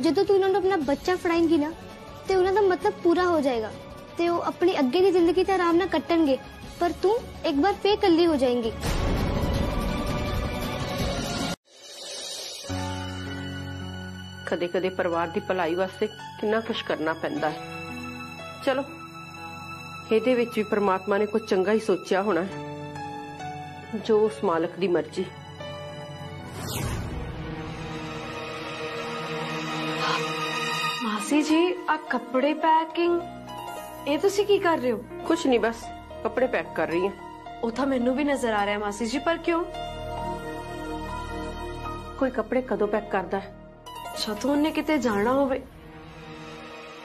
ਜਦੋਂ ਤੂੰ ਉਹਨਾਂ ਨੂੰ ਆਪਣਾ ਬੱਚਾ ਫੜਾਏਂਗੀ ਨਾ ਤੇ ਉਹਨਾਂ ਦਾ ਮਤਲਬ ਪੂਰਾ ਹੋ ਜਾਏਗਾ ਤੇ ਉਹ ਆਪਣੀ ਅੱਗੇ ਦੀ ਜ਼ਿੰਦਗੀ ਤੇ ਆਰਾਮ ਨਾਲ ਕੱਟਣਗੇ ਪਰ ਤੂੰ ਇੱਕ ਵਾਰ ਫੇਰ ਕੱਲੀ ਹੋ ਜਾਏਂਗੀ ਕਦੇ ਕਦੇ ਪਰਿਵਾਰ ਦੀ ਭਲਾਈ ਵਾਸਤੇ ਕਿੰਨਾ ਕੁਝ ਕਰਨਾ ਪੈਂਦਾ ਹੈ ਚਲੋ ਇਹਦੇ ਵਿੱਚ ਵੀ ਪ੍ਰਮਾਤਮਾ ਨੇ ਕੁਝ ਚੰਗਾ ਹੀ ਸੋਚਿਆ ਹੋਣਾ ਹੈ। ਜੋ ਉਸ ਮਾਲਕ ਦੀ ਮਰਜ਼ੀ ਮਾਸੀ ਜੀ ਆ ਕੱਪੜੇ ਪੈਕਿੰਗ ਇਹ ਤੁਸੀਂ ਕੀ ਕਰ ਰਹੇ ਹੋ ਕੁਝ ਨਹੀਂ ਬਸ ਕੱਪੜੇ ਪੈਕ ਕਰ ਰਹੀ ਹਾਂ ਉਹ ਤਾਂ ਮੈਨੂੰ ਵੀ ਨਜ਼ਰ ਆ ਰਿਹਾ ਮਾਸੀ ਜੀ ਪਰ ਕਿਉਂ ਕੋਈ ਕੱਪੜੇ ਕਦੋਂ ਪੈਕ ਕਰਦਾ ਹੈ ਸ਼ਤੂ ਉਹਨੇ ਕਿਤੇ ਜਾਣਾ ਹੋਵੇ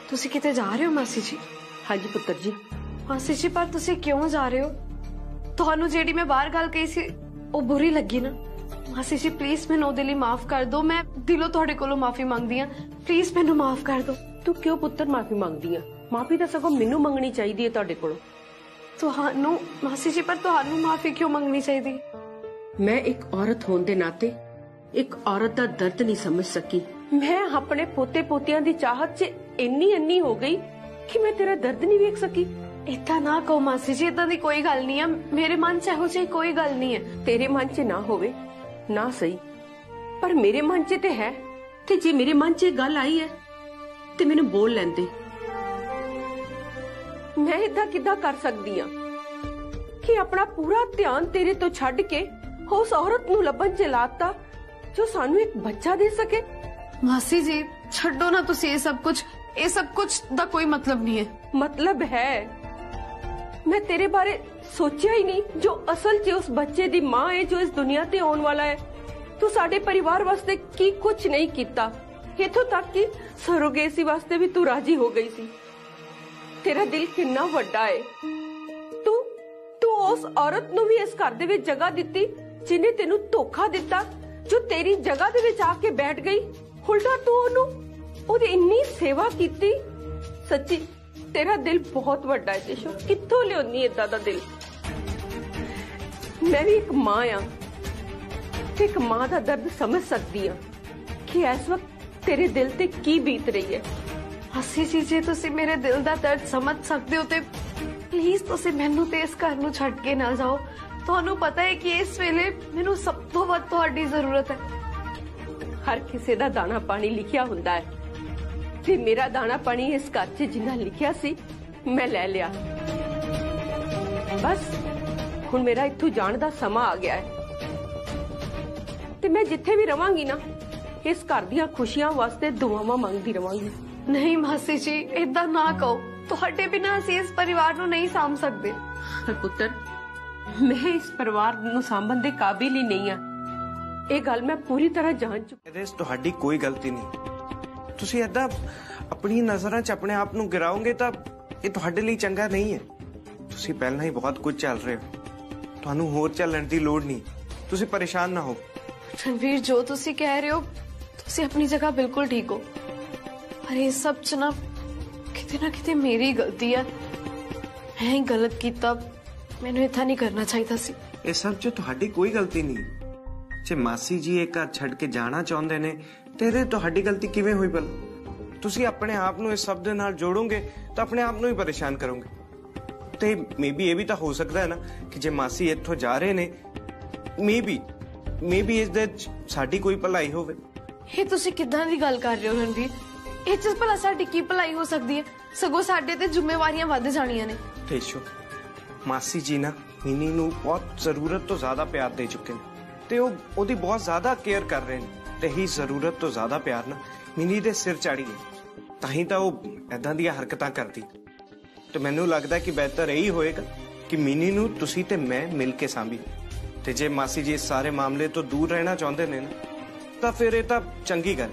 ਤੁਸੀਂ ਕਿਤੇ ਜਾ ਰਹੇ ਹੋ ਮਾਸੀ ਜੀ ਹਾਂਜੀ ਪੁੱਤਰ ਜੀ ਮਾਸੀ ਜੀ ਪਰ ਤੁਸੀਂ ਕਿਉਂ ਜਾ ਰਹੇ ਹੋ ਤੁਹਾਨੂੰ ਜਿਹੜੀ ਮੈਂ ਬਾਹਰ ਗੱਲ ਕਹੀ ਸੀ ਉਹ ਬੁਰੀ ਲੱਗੀ ਨਾ ਮਾਸੀ ਜੀ ਪਲੀਜ਼ ਮੈਨੂੰ ਉਹਦੇ ਲਈ ਮਾਫ ਕਰ ਦਿਓ ਮੈਂ ਦਿਲੋਂ ਤੁਹਾਡੇ ਕੋਲੋਂ ਮਾਫੀ ਮੰਗਦੀ ਹਾਂ ਪਲੀਜ਼ ਮੈਨੂੰ ਮਾਫ ਕਰ ਦਿਓ ਤੂੰ ਕਿਉਂ ਪੁੱਤਰ ਮਾਫੀ ਮੰਗਦੀ ਆ ਮਾਫੀ ਤਾਂ ਸਗੋਂ ਮੈਨੂੰ ਮੰਗਣੀ ਚਾਹੀਦੀ ਹੈ ਤੁਹਾਡੇ ਕੋਲੋਂ ਤੁਹਾਨੂੰ ਮਾਸੀ ਜੀ ਪਰ ਤੁਹਾਨੂੰ ਮਾਫੀ ਕਿਉਂ ਮੰਗਣੀ ਚਾਹੀਦੀ ਮੈਂ ਇੱਕ ਔਰਤ ਹੋਣ ਦੇ ਨਾਤੇ ਇੱਕ ਔਰਤ ਦਾ ਦਰਦ ਨਹੀਂ ਸਮਝ ਸਕੀ ਮੈਂ ਆਪਣੇ ਪੋਤੇ ਪੋਤਿਆਂ ਦੀ ਚਾਹਤ 'ਚ ਇੰਨੀ ਇੰਨੀ ਹੋ ਗਈ ਕਿ ਮੈਂ ਤੇਰਾ ਦਰਦ ਨਹੀਂ ਵੇਖ ਸਕੀ। ਇਦਾਂ ਨਾ ਕਹੋ ਮਾਸੀ ਜੀ ਇਦਾਂ ਦੀ ਕੋਈ ਗੱਲ ਨਹੀਂ ਹੈ ਮੇਰੇ ਮਨ 'ਚ ਇਹੋ ਜਿਹੀ ਕੋਈ ਗੱਲ ਨਹੀਂ ਹੈ। ਤੇਰੇ ਮਨ 'ਚ ਨਾ ਹੋਵੇ ਨਾ ਸਹੀ। ਪਰ ਮੇਰੇ ਮਨ 'ਚ ਤੇ ਹੈ ਤੇ ਜੇ ਮੇਰੇ ਮਨ 'ਚ ਇਹ ਗੱਲ ਆਈ ਹੈ ਤੇ ਮੈਨੂੰ ਬੋਲ ਲੈਂਦੇ ਮੈਂ ਇਦਾਂ ਕਿੱਦਾਂ ਕਰ ਸਕਦੀ ਆ ਕਿ ਆਪਣਾ ਪੂਰਾ ਧਿਆਨ ਤੇਰੇ ਤੋਂ ਛੱਡ ਕੇ ਉਸ ਔਰਤ ਨੂੰ ਲੱਭਣ 'ਚ ਲਾਤਾ ਜੋ ਸਾਨੂੰ ਇੱਕ ਬੱਚਾ ਦੇ ਸਕੇ? ਮਾਸੀ ਜੀ ਛੱਡੋ ਨਾ ਤੁਸੀਂ ਇਹ ਸਭ ਕੁਝ ਇਹ ਸਭ ਕੁਝ ਦਾ ਕੋਈ ਮਤਲਬ ਨਹੀਂ ਹੈ ਮਤਲਬ ਹੈ ਮੈਂ ਤੇਰੇ ਬਾਰੇ ਸੋਚਿਆ ਹੀ ਨਹੀਂ ਜੋ ਅਸਲ 'ਚ ਉਸ ਬੱਚੇ ਦੀ ਮਾਂ ਹੈ ਜੋ ਇਸ ਦੁਨੀਆ ਤੇ ਆਉਣ ਵਾਲਾ ਹੈ ਤੂੰ ਸਾਡੇ ਪਰਿਵਾਰ ਵਾਸਤੇ ਕੀ ਕੁਝ ਨਹੀਂ ਕੀਤਾ ਇਥੋਂ ਤੱਕ ਕਿ ਸਰੋਗੇਸੀ ਵਾਸਤੇ ਵੀ ਤੂੰ ਰਾਜੀ ਹੋ ਗਈ ਸੀ ਤੇਰਾ ਦਿਲ ਕਿੰਨਾ ਵੱਡਾ ਹੈ ਤੂੰ ਤੂੰ ਉਸ ਔਰਤ ਨੂੰ ਵੀ ਇਸ ਘਰ ਦੇ ਵਿੱਚ ਜਗ੍ਹਾ ਦਿੱਤੀ ਜਿਨੇ ਤੈਨੂੰ ਧੋਖਾ ਦਿੱਤਾ ਜੋ ਤੇਰੀ ਜਗ੍ਹਾ ਦੇ ਵਿੱਚ ਆ ਕੇ ਬੈਠ ਗਈ ਉਲਟਾ ਤੂੰ ਉਹਨੂੰ ਉਹਦੀ ਇੰਨੀ ਸੇਵਾ ਕੀਤੀ ਸੱਚੀ ਤੇਰਾ ਦਿਲ ਬਹੁਤ ਵੱਡਾ ਹੈ ਜਸ਼ੋ ਕਿੱਥੋਂ ਲਿਆਉਣੀ ਏਦਾਂ ਦਾ ਦਿਲ ਮੈਂ ਵੀ ਇੱਕ ਮਾਂ ਆ ਤੇ ਇੱਕ ਮਾਂ ਦਾ ਦਰਦ ਸਮਝ ਸਕਦੀ ਆ ਕਿ ਇਸ ਵਕਤ ਤੇਰੇ ਦਿਲ ਤੇ ਕੀ ਬੀਤ ਰਹੀ ਹੈ ਮਾਸੀ ਜੀ ਜੇ ਤੁਸੀਂ ਮੇਰੇ ਦਿਲ ਦਾ ਦਰਦ ਸਮਝ ਸਕਦੇ ਹੋ ਤੇ ਪਲੀਜ਼ ਤੁਸੀਂ ਮੈਨੂੰ ਤੇ ਇਸ ਘਰ ਨੂੰ ਛੱਡ ਕੇ ਨਾ ਜਾਓ ਤੁਹਾਨੂੰ ਪਤਾ ਹੈ ਕਿ ਇਸ ਵੇਲੇ ਮੈਨੂੰ ਸਭ ਤੋਂ ਵੱਧ ਤੁਹਾਡੀ ਜ਼ਰੂਰਤ ਹੈ ਹਰ ਕਿਸੇ ਦਾ ਦਾਣਾ ਪਾਣੀ ਲਿਖਿਆ ਹੁੰਦਾ ਹੈ। ਤੇ ਮੇਰਾ ਦਾਣਾ ਪਾਣੀ ਇਸ ਘਰ 'ਚ ਜਿੰਨਾ ਲਿਖਿਆ ਸੀ ਮੈਂ ਲੈ ਲਿਆ। ਬਸ ਹੁਣ ਮੇਰਾ ਇੱਥੋਂ ਜਾਣ ਦਾ ਸਮਾਂ ਆ ਗਿਆ ਹੈ। ਤੇ ਮੈਂ ਜਿੱਥੇ ਵੀ ਰਵਾਂਗੀ ਨਾ ਇਸ ਘਰ ਦੀਆਂ ਖੁਸ਼ੀਆਂ ਵਾਸਤੇ ਦੁਆਵਾਂ ਮੰਗਦੀ ਰਵਾਂਗੀ। ਨਹੀਂ ਮਾਸੀ ਜੀ ਇਦਾਂ ਨਾ ਕਹੋ। ਤੁਹਾਡੇ ਬਿਨਾਂ ਅਸੀਂ ਇਸ ਪਰਿਵਾਰ ਨੂੰ ਨਹੀਂ ਸਾਂਭ ਸਕਦੇ। ਪਰ ਪੁੱਤਰ ਮੈਂ ਇਸ ਪਰਿਵਾਰ ਨੂੰ ਸਾਂਭਣ ਦੇ ਕਾਬਿਲ ਹੀ ਨਹੀਂ ਆ ਇਹ ਗੱਲ ਮੈਂ ਪੂਰੀ ਤਰ੍ਹਾਂ ਜਾਣ ਚੁੱਕੀ ਇਹਦੇ 'ਚ ਤੁਹਾਡੀ ਕੋਈ ਗਲਤੀ ਨਹੀਂ ਤੁਸੀਂ ਏਦਾਂ ਆਪਣੀ ਨਜ਼ਰਾਂ 'ਚ ਆਪਣੇ ਆਪ ਨੂੰ ਗਿਰਾਓਗੇ ਤਾਂ ਇਹ ਤੁਹਾਡੇ ਲਈ ਚੰਗਾ ਨਹੀਂ ਹੈ ਤੁਸੀਂ ਪਹਿਲਾਂ ਹੀ ਬਹੁਤ ਕੁਝ ਚੱਲ ਰਹੇ ਹੋ ਤੁਹਾਨੂੰ ਹੋਰ ਚੱਲਣ ਦੀ ਲੋੜ ਨਹੀਂ ਤੁਸੀਂ ਪਰੇਸ਼ਾਨ ਨਾ ਹੋ ਰਣਵੀਰ ਜੋ ਤੁਸੀਂ ਕਹਿ ਰਹੇ ਹੋ ਤੁਸੀਂ ਆਪਣੀ ਜਗ੍ਹਾ ਬਿਲਕੁਲ ਠੀਕ ਹੋ ਪਰ ਇਹ ਸਭ ਚ ਨਾ ਕਿਤੇ ਨਾ ਕਿਤੇ ਮੇਰੀ ਗਲਤੀ ਹੈ ਮੈਂ ਹੀ ਗਲਤ ਕੀਤਾ ਮੈਨੂੰ ਇਦਾਂ ਨਹੀਂ ਕਰਨਾ ਚਾਹੀਦਾ ਸੀ ਇਹ ਸਭ 'ਚ ਤੁਹਾਡੀ ਕੋਈ ਗਲਤੀ ਨਹੀਂ ਜੇ ਮਾਸੀ ਜੀ ਇਹ ਘਰ ਛੱਡ ਕੇ ਜਾਣਾ ਚਾਹੁੰਦੇ ਨੇ ਤੇ ਇਹਦੇ ਤੁਹਾਡੀ ਗਲਤੀ ਕਿਵੇਂ ਹੋਈ ਭਲਾ? ਤੁਸੀਂ ਆਪਣੇ ਆਪ ਨੂੰ ਇਸ ਸਭ ਦੇ ਨਾਲ ਜੋੜੋਗੇ ਤਾਂ ਆਪਣੇ ਆਪ ਨੂੰ ਹੀ ਪਰੇਸ਼ਾਨ ਕਰੋਗੇ। ਤੇ ਮੇਬੀ ਇਹ ਵੀ ਤਾਂ ਹੋ ਸਕਦਾ ਹੈ ਨਾ ਕਿ ਜੇ ਮਾਸੀ ਇੱਥੋਂ ਜਾ ਰਹੇ ਨੇ ਮੇਬੀ ਮੇਬੀ ਇਸ ਦੇ ਸਾਡੀ ਕੋਈ ਭਲਾਈ ਹੋਵੇ। ਇਹ ਤੁਸੀਂ ਕਿੱਦਾਂ ਦੀ ਗੱਲ ਕਰ ਰਹੇ ਹੋ ਰਣਵੀਰ? ਇਹ ਚ ਭਲਾ ਸਾਡੀ ਕੀ ਭਲਾਈ ਹੋ ਸਕਦੀ ਹੈ? ਸਗੋਂ ਸਾਡੇ ਤੇ ਜ਼ਿੰਮੇਵਾਰੀਆਂ ਵੱਧ ਜਾਣੀਆਂ ਨੇ। ਤੇਸ਼ੋ ਮਾਸੀ ਜੀ ਨਾ ਮਿਨੀ ਨੂੰ ਬਹੁਤ ਜ਼ਰੂਰਤ ਤੋਂ ਜ਼ਿਆਦਾ ਪਿਆਰ ਦੇ ਚੁੱਕੇ ਨੇ। ਤੇ ਉਹ ਉਹਦੀ ਬਹੁਤ ਜ਼ਿਆਦਾ ਕੇਅਰ ਕਰ ਰਹੇ ਨੇ। ਤੇ ਹੀ ਜ਼ਰੂਰਤ ਤੋਂ ਜ਼ਿਆਦਾ ਪਿਆਰ ਨਾ ਮਿਨੀ ਦੇ ਸਿਰ ਚਾੜੀ ਹੈ ਤਾਂ ਹੀ ਤਾਂ ਉਹ ਐਦਾਂ ਦੀਆਂ ਹਰਕਤਾਂ ਕਰਦੀ। ਤੇ ਮੈਨੂੰ ਲੱਗਦਾ ਕਿ ਬਿਹਤਰ ਇਹੀ ਹੋਏਗਾ ਕਿ ਮਿਨੀ ਨੂੰ ਤੁਸੀਂ ਤੇ ਮੈਂ ਮਿਲ ਕੇ ਸਾਂਭੀ ਤੇ ਜੇ ਮਾਸੀ ਜੀ ਇਸ ਸਾਰੇ ਮਾਮਲੇ ਤੋਂ ਦੂਰ ਰਹਿਣਾ ਚਾਹੁੰਦੇ ਨੇ ਨਾ ਤਾਂ ਫਿਰ ਇਹ ਤਾਂ ਚੰਗੀ ਗੱਲ।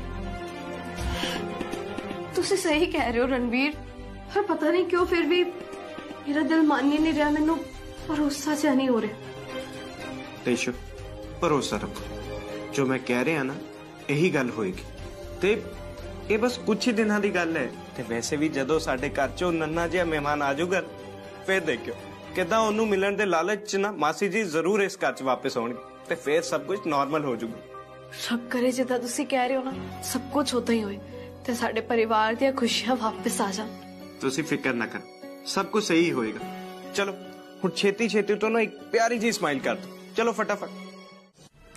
ਤੁਸੀਂ ਸਹੀ ਕਹਿ ਰਹੇ ਹੋ ਰਣਵੀਰ। ਪਰ ਪਤਾ ਨਹੀਂ ਕਿਉਂ ਫਿਰ ਵੀ ਮੇਰਾ ਦਿਲ ਮੰਨ ਹੀ ਨਹੀਂ ਰਿਹਾ ਮੈਨੂੰ ਭਰੋਸਾ ਜਿਹਾ ਨਹੀਂ ਹੋ ਰਿਹਾ। ਤੇਸ਼ੋ ਭਰੋਸਾ ਰੱਖੋ। ਜੋ ਮੈਂ ਕਹਿ ਰਿਹਾ ਨਾ ਇਹੀ ਗੱਲ ਹੋਏਗੀ। ਤੇ ਇਹ ਬਸ ਕੁਝ ਹੀ ਦਿਨਾਂ ਦੀ ਗੱਲ ਹੈ। ਤੇ ਵੈਸੇ ਵੀ ਜਦੋਂ ਸਾਡੇ ਘਰ ਚੋਂ ਨੰਨਾ ਜਿਹਾ ਮਹਿਮਾਨ ਆ ਜਾਊਗਾ ਫੇਰ ਦੇਖਿਓ ਕਿਦਾਂ ਉਹਨੂੰ ਮਿਲਣ ਦੇ ਲਾਲਚ ਚ ਨਾ ਮਾਸੀ ਜੀ ਜ਼ਰੂਰ ਇਸ ਘਰ ਚ ਵਾਪਸ ਆਉਣਗੇ ਤੇ ਫੇਰ ਸਭ ਕੁਝ ਨਾਰਮਲ ਹੋ ਜਾਊਗਾ। ਰੱਬ ਕਰੇ ਜਿੱਦਾਂ ਤੁਸੀਂ ਕਹਿ ਰਹੇ ਹੋ ਨਾ ਸਭ ਕੁਝ ਉਦਾਂ ਹੀ ਹੋਏ ਤੇ ਸਾਡੇ ਪਰਿਵਾਰ ਦੀਆਂ ਖੁਸ਼ੀਆਂ ਵਾਪਸ ਆ ਜਾਣ। ਤੁਸੀਂ ਫਿਕਰ ਨਾ ਕਰ ਸਭ ਕੁਝ ਸਹੀ ਹੋਏਗਾ। ਚਲੋ ਹੁਣ ਛੇਤੀ ਛੇਤੀ ਤੋਂ ਨਾ ਇੱਕ ਪਿਆਰੀ ਜੀ ਸਮਾਈਲ ਕਰ ਦੋ ਚਲੋ ਫਟਾਫਟ।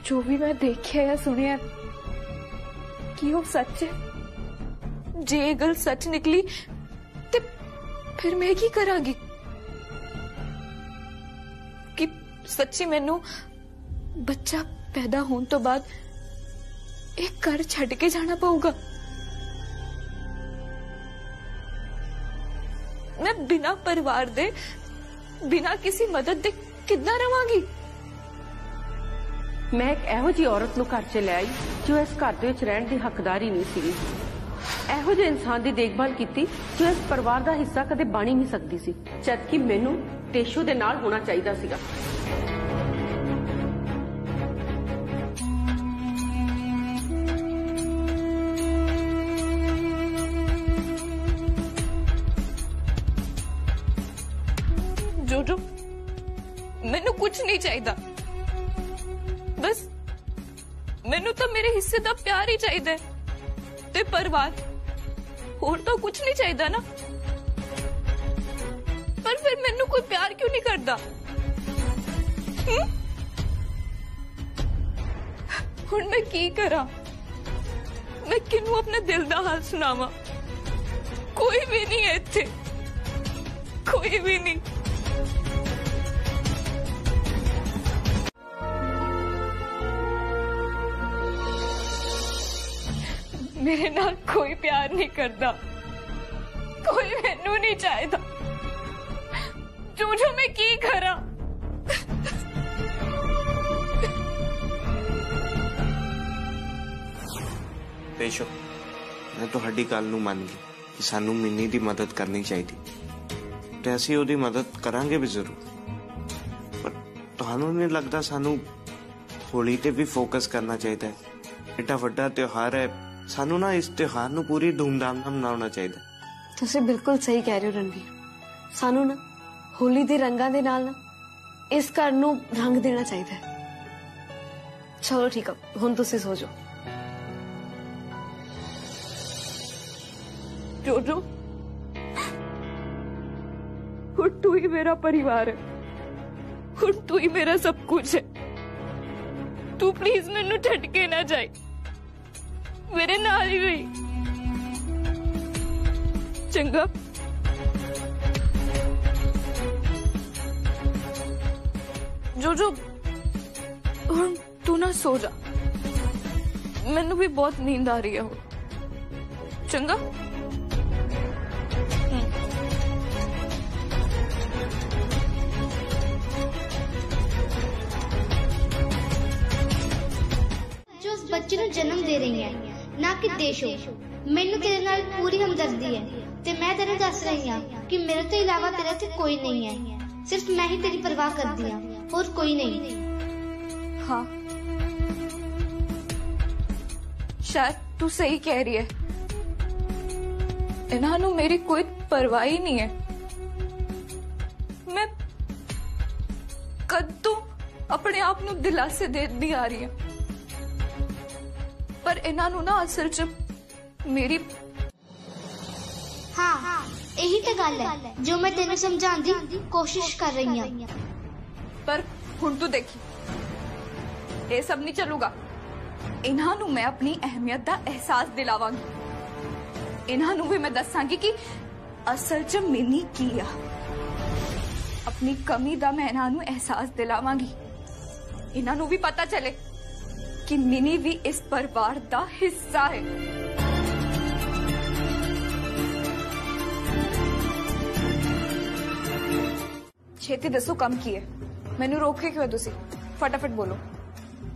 ਜੋ ਵੀ ਮੈਂ ਦੇਖਿਆ ਜਾਂ ਸੁਣਿਆ ਕੀ ਉਹ ਸੱਚ ਹੈ ਜੇ ਇਹ ਗੱਲ ਸੱਚ ਨਿਕਲੀ ਤੇ ਫਿਰ ਮੈਂ ਕੀ ਕਰਾਂਗੀ ਕਿ ਸੱਚੀ ਮੈਨੂੰ ਬੱਚਾ ਪੈਦਾ ਹੋਣ ਤੋਂ ਬਾਅਦ ਇਹ ਘਰ ਛੱਡ ਕੇ ਜਾਣਾ ਪਊਗਾ ਮੈਂ ਬਿਨਾ ਪਰਿਵਾਰ ਦੇ ਬਿਨਾ ਕਿਸੇ ਮਦਦ ਦੇ ਕਿੱਦਾਂ ਰਵਾਂਗੀ ਮੈਂ ਇੱਕ ਇਹੋ ਜਿਹੀ ਔਰਤ ਨੂੰ ਘਰ 'ਚ ਲੈ ਆਈ ਜੋ ਇਸ ਘਰ ਦੇ ਵਿੱਚ ਰਹਿਣ ਦੀ ਹੱਕਦਾਰ ਹੀ ਨਹੀਂ ਸੀਗੀ ਇਹੋ ਜਿਹੇ ਇਨਸਾਨ ਦੀ ਦੇਖਭਾਲ ਕੀਤੀ ਜੋ ਇਸ ਪਰਿਵਾਰ ਦਾ ਹਿੱਸਾ ਕਦੇ ਬਣ ਹੀ ਨਹੀਂ ਸਕਦੀ ਸੀ, ਜਦਕਿ ਮੈਨੂੰ ਟੇਸ਼ੂ ਦੇ ਨਾਲ ਹੋਣਾ ਚਾਹੀਦਾ ਸੀਗਾ। ਚਾਹੀਦਾ ਨਾ ਪਰ ਫਿਰ ਮੈਨੂੰ ਕੋਈ ਪਿਆਰ ਕਿਉਂ ਨਹੀਂ ਕਰਦਾ ਹਮ? ਹੁਣ ਮੈਂ ਕੀ ਕਰਾਂ ਮੈਂ ਕਿਹਨੂੰ ਆਪਣੇ ਦਿਲ ਦਾ ਹਾਲ ਸੁਣਾਵਾਂ ਕੋਈ ਵੀ ਨਹੀਂ ਹੈ ਇੱਥੇ ਕੋਈ ਵੀ ਨਹੀਂ ਮੇਰੇ ਨਾਲ ਕੋਈ ਪਿਆਰ ਨਹੀਂ ਕਰਦਾ ਮੈਂ ਤੁਹਾਡੀ ਗੱਲ ਨੂੰ ਮੰਨ ਗਈ ਕਿ ਸਾਨੂੰ ਮਿੰਨੀ ਦੀ ਮਦਦ ਕਰਨੀ ਚਾਹੀਦੀ ਤੇ ਅਸੀਂ ਉਹਦੀ ਮਦਦ ਕਰਾਂਗੇ ਵੀ ਜ਼ਰੂਰ ਪਰ ਤੁਹਾਨੂੰ ਨਹੀਂ ਲੱਗਦਾ ਸਾਨੂੰ ਹੋਲੀ ਤੇ ਵੀ ਫੋਕਸ ਕਰਨਾ ਚਾਹੀਦਾ ਹੈ ਏਡਾ ਵੱਡਾ ਤਿਉਹਾਰ ਹੈ ਸਾਨੂੰ ਨਾ ਇਸ ਤਿਉਹਾਰ ਨੂੰ ਪੂਰੀ ਧੂਮਧਾਮ ਨਾਲ ਮਨਾਉਣਾ ਚਾਹੀਦਾ ਹੈ। ਤੁਸੀਂ ਬਿਲਕੁਲ ਸਹੀ ਕਹਿ ਰਹੇ ਹੋ ਰਣਵੀਰ ਸਾਨੂੰ ਨਾ ਹੋਲੀ ਦੇ ਰੰਗਾਂ ਦੇ ਨਾਲ ਨਾ ਇਸ ਘਰ ਨੂੰ ਰੰਗ ਦੇਣਾ ਚਾਹੀਦਾ ਹੈ ਚਲੋ ਠੀਕ ਆ ਹੁਣ ਤੁਸੀਂ ਸੋ ਜਾਓ जोजो खुद तू ही मेरा परिवार है खुद तू ही मेरा सब कुछ है तू प्लीज मैनू छड़ के ना जाए मेरे नाल ही रही चंगा जोजो ਹੁਣ ਤੂੰ ਨਾ ਸੋ ਜਾ ਮੈਨੂੰ ਵੀ ਬਹੁਤ ਨੀਂਦ ਆ ਰਹੀ ਹੈ ਹੁਣ ਚੰਗਾ ਬੱਚੇ ਨੂੰ ਜਨਮ ਦੇ ਰਹੀ ਹੈ ਨਾ ਕਿ ਦੇਸ਼ੋ ਮੈਨੂੰ ਤੇਰੇ ਨਾਲ ਪੂਰੀ ਹਮਦਰਦੀ ਹੈ ਤੇ ਮੈਂ ਤੈਨੂੰ ਦੱਸ ਰਹੀ ਹਾਂ ਕਿ ਮੇਰੇ ਤੋਂ ਇਲਾਵਾ ਤੇਰੇ ਤੇ ਕੋਈ ਨਹੀਂ ਹੈ ਸਿਰਫ ਮੈਂ ਹੀ ਤੇਰੀ ਪਰਵਾਹ ਕਰਦੀ ਹਾਂ ਹੋਰ ਕੋਈ ਨਹੀਂ हाँ शायद तू सही कह रही है इन्हां ਨੂੰ ਮੇਰੀ ਕੋਈ ਪਰਵਾਹ ਹੀ ਨਹੀਂ ਹੈ ਮੈਂ ਕਦ ਤੋਂ ਆਪਣੇ ਆਪ ਨੂੰ ਦਿਲਾਸੇ ਦੇਦੀ ਆ ਰਹੀ ਹਾਂ ਪਰ ਇਹਨਾਂ ਨੂੰ ਨਾ ਅਸਲ 'ਚ ਮੇਰੀ ਹਾਂ ਇਹੀ ਤਾਂ ਗੱਲ ਹੈ ਜੋ ਮੈਂ ਤੈਨੂੰ ਸਮਝਾਉਣ ਦੀ ਕੋਸ਼ਿਸ਼ ਕਰ ਰਹੀ ਹਾਂ ਪਰ ਹੁਣ ਤੂੰ ਦੇਖੀ ਇਹ ਸਭ ਨਹੀਂ ਚੱਲੂਗਾ ਇਹਨਾਂ ਨੂੰ ਮੈਂ ਆਪਣੀ ਅਹਿਮੀਅਤ ਦਾ ਅਹਿਸਾਸ ਦਿਲਾਵਾਂਗੀ ਇਹਨਾਂ ਨੂੰ ਵੀ ਮੈਂ ਦੱਸਾਂਗੀ ਕਿ ਅਸਲ 'ਚ ਮਿੰਨੀ ਕੀ ਆ ਆਪਣੀ ਕਮੀ ਦਾ ਮੈਂ ਇਹਨਾਂ ਨੂੰ ਅਹਿਸਾਸ ਦਿਲਾਵਾਂਗੀ ਇਹਨਾਂ ਨੂੰ ਵੀ ਪਤਾ ਚੱਲੇ ਕਿ ਮਿਨੀ ਵੀ ਇਸ ਪਰਿਵਾਰ ਦਾ ਹਿੱਸਾ ਹੈ ਛੇਤੀ ਦੱਸੋ ਕੰਮ ਕੀ ਹੈ ਮੈਨੂੰ ਰੋਕੇ ਕਿਉਂ ਤੁਸੀਂ ਫਟਾਫਟ ਬੋਲੋ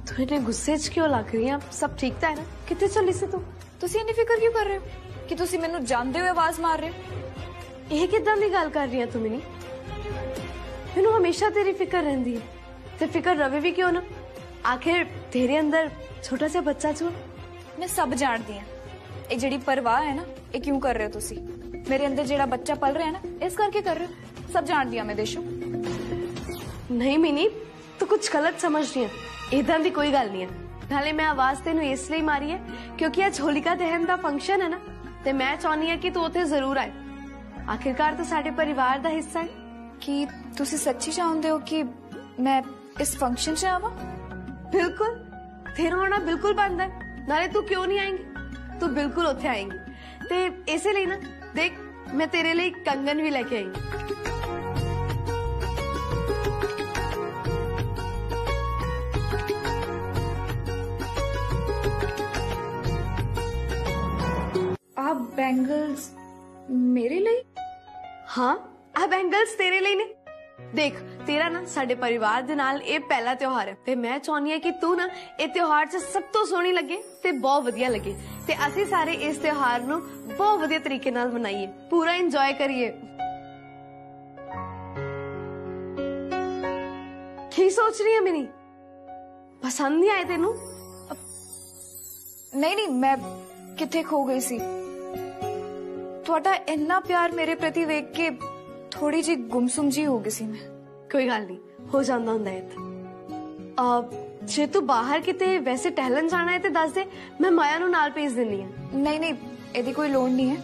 ਤੂੰ ਇਹਨੇ ਗੁੱਸੇ 'ਚ ਕਿਉਂ ਲੱਗ ਰਹੀ ਆ ਸਭ ਠੀਕ ਤਾਂ ਹੈ ਨਾ ਕਿੱਥੇ ਚੱਲੀ ਸੀ ਤੂੰ ਤੁਸੀਂ ਇੰਨੀ ਫਿਕਰ ਕਿਉਂ ਕਰ ਰਹੇ ਹੋ ਕਿ ਤੁਸੀਂ ਮੈਨੂੰ ਜਾਣਦੇ ਹੋਏ ਆਵਾਜ਼ ਮਾਰ ਰਹੇ ਹੋ ਇਹ ਕਿਦਾਂ ਦੀ ਗੱਲ ਕਰ ਰਹੀ ਆ ਤੂੰ ਮਿਨੀ ਮੈਨੂੰ ਹਮੇਸ਼ਾ ਤੇਰੀ ਫਿਕਰ ਰਹਿੰਦੀ ਹੈ ਤੇ ਫਿਕਰ ਰਵੇ ਵੀ ਕਿਉਂ ਨਾ ਆਖਿਰ ਤੇਰੇ ਅੰਦਰ ਛੋਟਾ ਜਿਹਾ ਬੱਚਾ ਜੋ ਮੈਂ ਸਭ ਜਾਣਦੀ ਹਾਂ ਇਹ ਜਿਹੜੀ ਪਰਵਾਹ ਹੈ ਨਾ ਇਹ ਕਿਉਂ ਕਰ ਰਹੇ ਹੋ ਤੁਸੀਂ ਮੇਰੇ ਅੰਦਰ ਜਿਹੜਾ ਬੱਚਾ ਪਲ ਰਿਹਾ ਹੈ ਨਾ ਇਸ ਕਰਕੇ ਕਰ ਰਹੇ ਹੋ ਸਭ ਜਾਣਦੀ ਹਾਂ ਮੈਂ ਦੇਸ਼ੋ ਨਹੀਂ ਮਿਨੀ ਤੂੰ ਕੁਝ ਗਲਤ ਸਮਝ ਰਹੀ ਹੈ ਇਦਾਂ ਦੀ ਕੋਈ ਗੱਲ ਨਹੀਂ ਹੈ ਨਾਲੇ ਮੈਂ ਆਵਾਜ਼ ਤੈਨੂੰ ਇਸ ਲਈ ਮਾਰੀ ਹੈ ਕਿਉਂਕਿ ਅੱਜ ਹੋਲਿਕਾ ਦਹਨ ਦਾ ਫੰਕਸ਼ਨ ਹੈ ਨਾ ਤੇ ਮੈਂ ਚਾਹੁੰਦੀ ਹਾਂ ਕਿ ਤੂੰ ਉੱਥੇ ਜ਼ਰੂਰ ਆਏ ਆਖਿਰਕਾਰ ਤੂੰ ਸਾਡੇ ਪਰਿਵਾਰ ਦਾ ਹਿੱਸਾ ਹੈ ਕਿ ਤੁਸੀਂ ਸੱਚੀ ਚਾਹੁੰਦੇ ਹੋ ਕਿ ਮੈਂ ਇਸ ਫੰਕਸ਼ਨ 'ਚ ਆਵਾਂ ਬਿਲਕੁਲ ਤੇਰਾ ਹੋਣਾ ਬਿਲਕੁਲ ਬੰਦ ਹੈ ਨਾਲੇ ਤੂੰ ਕਿਉਂ ਨਹੀਂ ਆਏਂਗੀ ਤੂੰ ਬਿਲਕੁਲ ਉੱਥੇ ਆਏਂਗੀ ਤੇ ਇਸੇ ਲਈ ਨਾ ਦੇਖ ਮੈਂ ਤੇਰੇ ਲਈ ਕੰਗਨ ਵੀ ਲੈ ਕੇ ਆਈ ਹਾਂ ਆ ਬੈਂਗਲਸ ਮੇਰੇ ਲਈ ਹਾਂ ਆ ਬੈਂਗਲਸ ਤੇਰੇ ਲਈ ਨੇ ਦੇਖ ਤੇਰਾ ਨਾ ਸਾਡੇ ਪਰਿਵਾਰ ਦੇ ਨਾਲ ਇਹ ਪਹਿਲਾ ਤਿਉਹਾਰ ਹੈ ਤੇ ਮੈਂ ਚਾਹੁੰਦੀ ਹਾਂ ਕਿ ਤੂੰ ਨਾ ਇਹ ਤਿਉਹਾਰ 'ਚ ਸਭ ਤੋਂ ਸੋਹਣੀ ਲੱਗੇ ਤੇ ਬਹੁਤ ਵਧੀਆ ਲੱਗੇ ਤੇ ਅਸੀਂ ਸਾਰੇ ਇਸ ਤਿਉਹਾਰ ਨੂੰ ਬਹੁਤ ਵਧੀਆ ਤਰੀਕੇ ਨਾਲ ਮਨਾਈਏ ਪੂਰਾ ਇੰਜੋਏ ਕਰੀਏ ਕੀ ਸੋਚ ਰਹੀ ਹੈ ਮਿਨੀ ਪਸੰਦ ਨਹੀਂ ਆਏ ਤੈਨੂੰ ਨਹੀਂ ਨਹੀਂ ਮੈਂ ਕਿੱਥੇ ਖੋ ਗਈ ਸੀ ਤੁਹਾਡਾ ਇੰਨਾ ਪਿਆਰ ਮੇਰੇ ਪ੍ਰਤੀ ਵੇਖ ਕੇ ਥੋੜੀ ਜੀ ਗੁੰਮਸੁਮ ਜੀ ਹੋ ਗਈ ਸੀ ਮੈਂ ਕੋਈ ਗੱਲ ਨਹੀਂ ਹੋ ਜਾਂਦਾ ਹੁੰਦਾ ਹੈ ਆ ਜੇ ਤੂੰ ਬਾਹਰ ਕਿਤੇ ਵੈਸੇ ਟਹਿਲਣ ਜਾਣਾ ਹੈ ਤੇ ਦੱਸ ਦੇ ਮੈਂ ਮਾਇਆ ਨੂੰ ਨਾਲ ਭੇਜ ਦਿੰਨੀ ਆ ਨਹੀਂ ਨਹੀਂ ਇਹਦੀ ਕੋਈ ਲੋੜ ਨਹੀਂ ਹੈ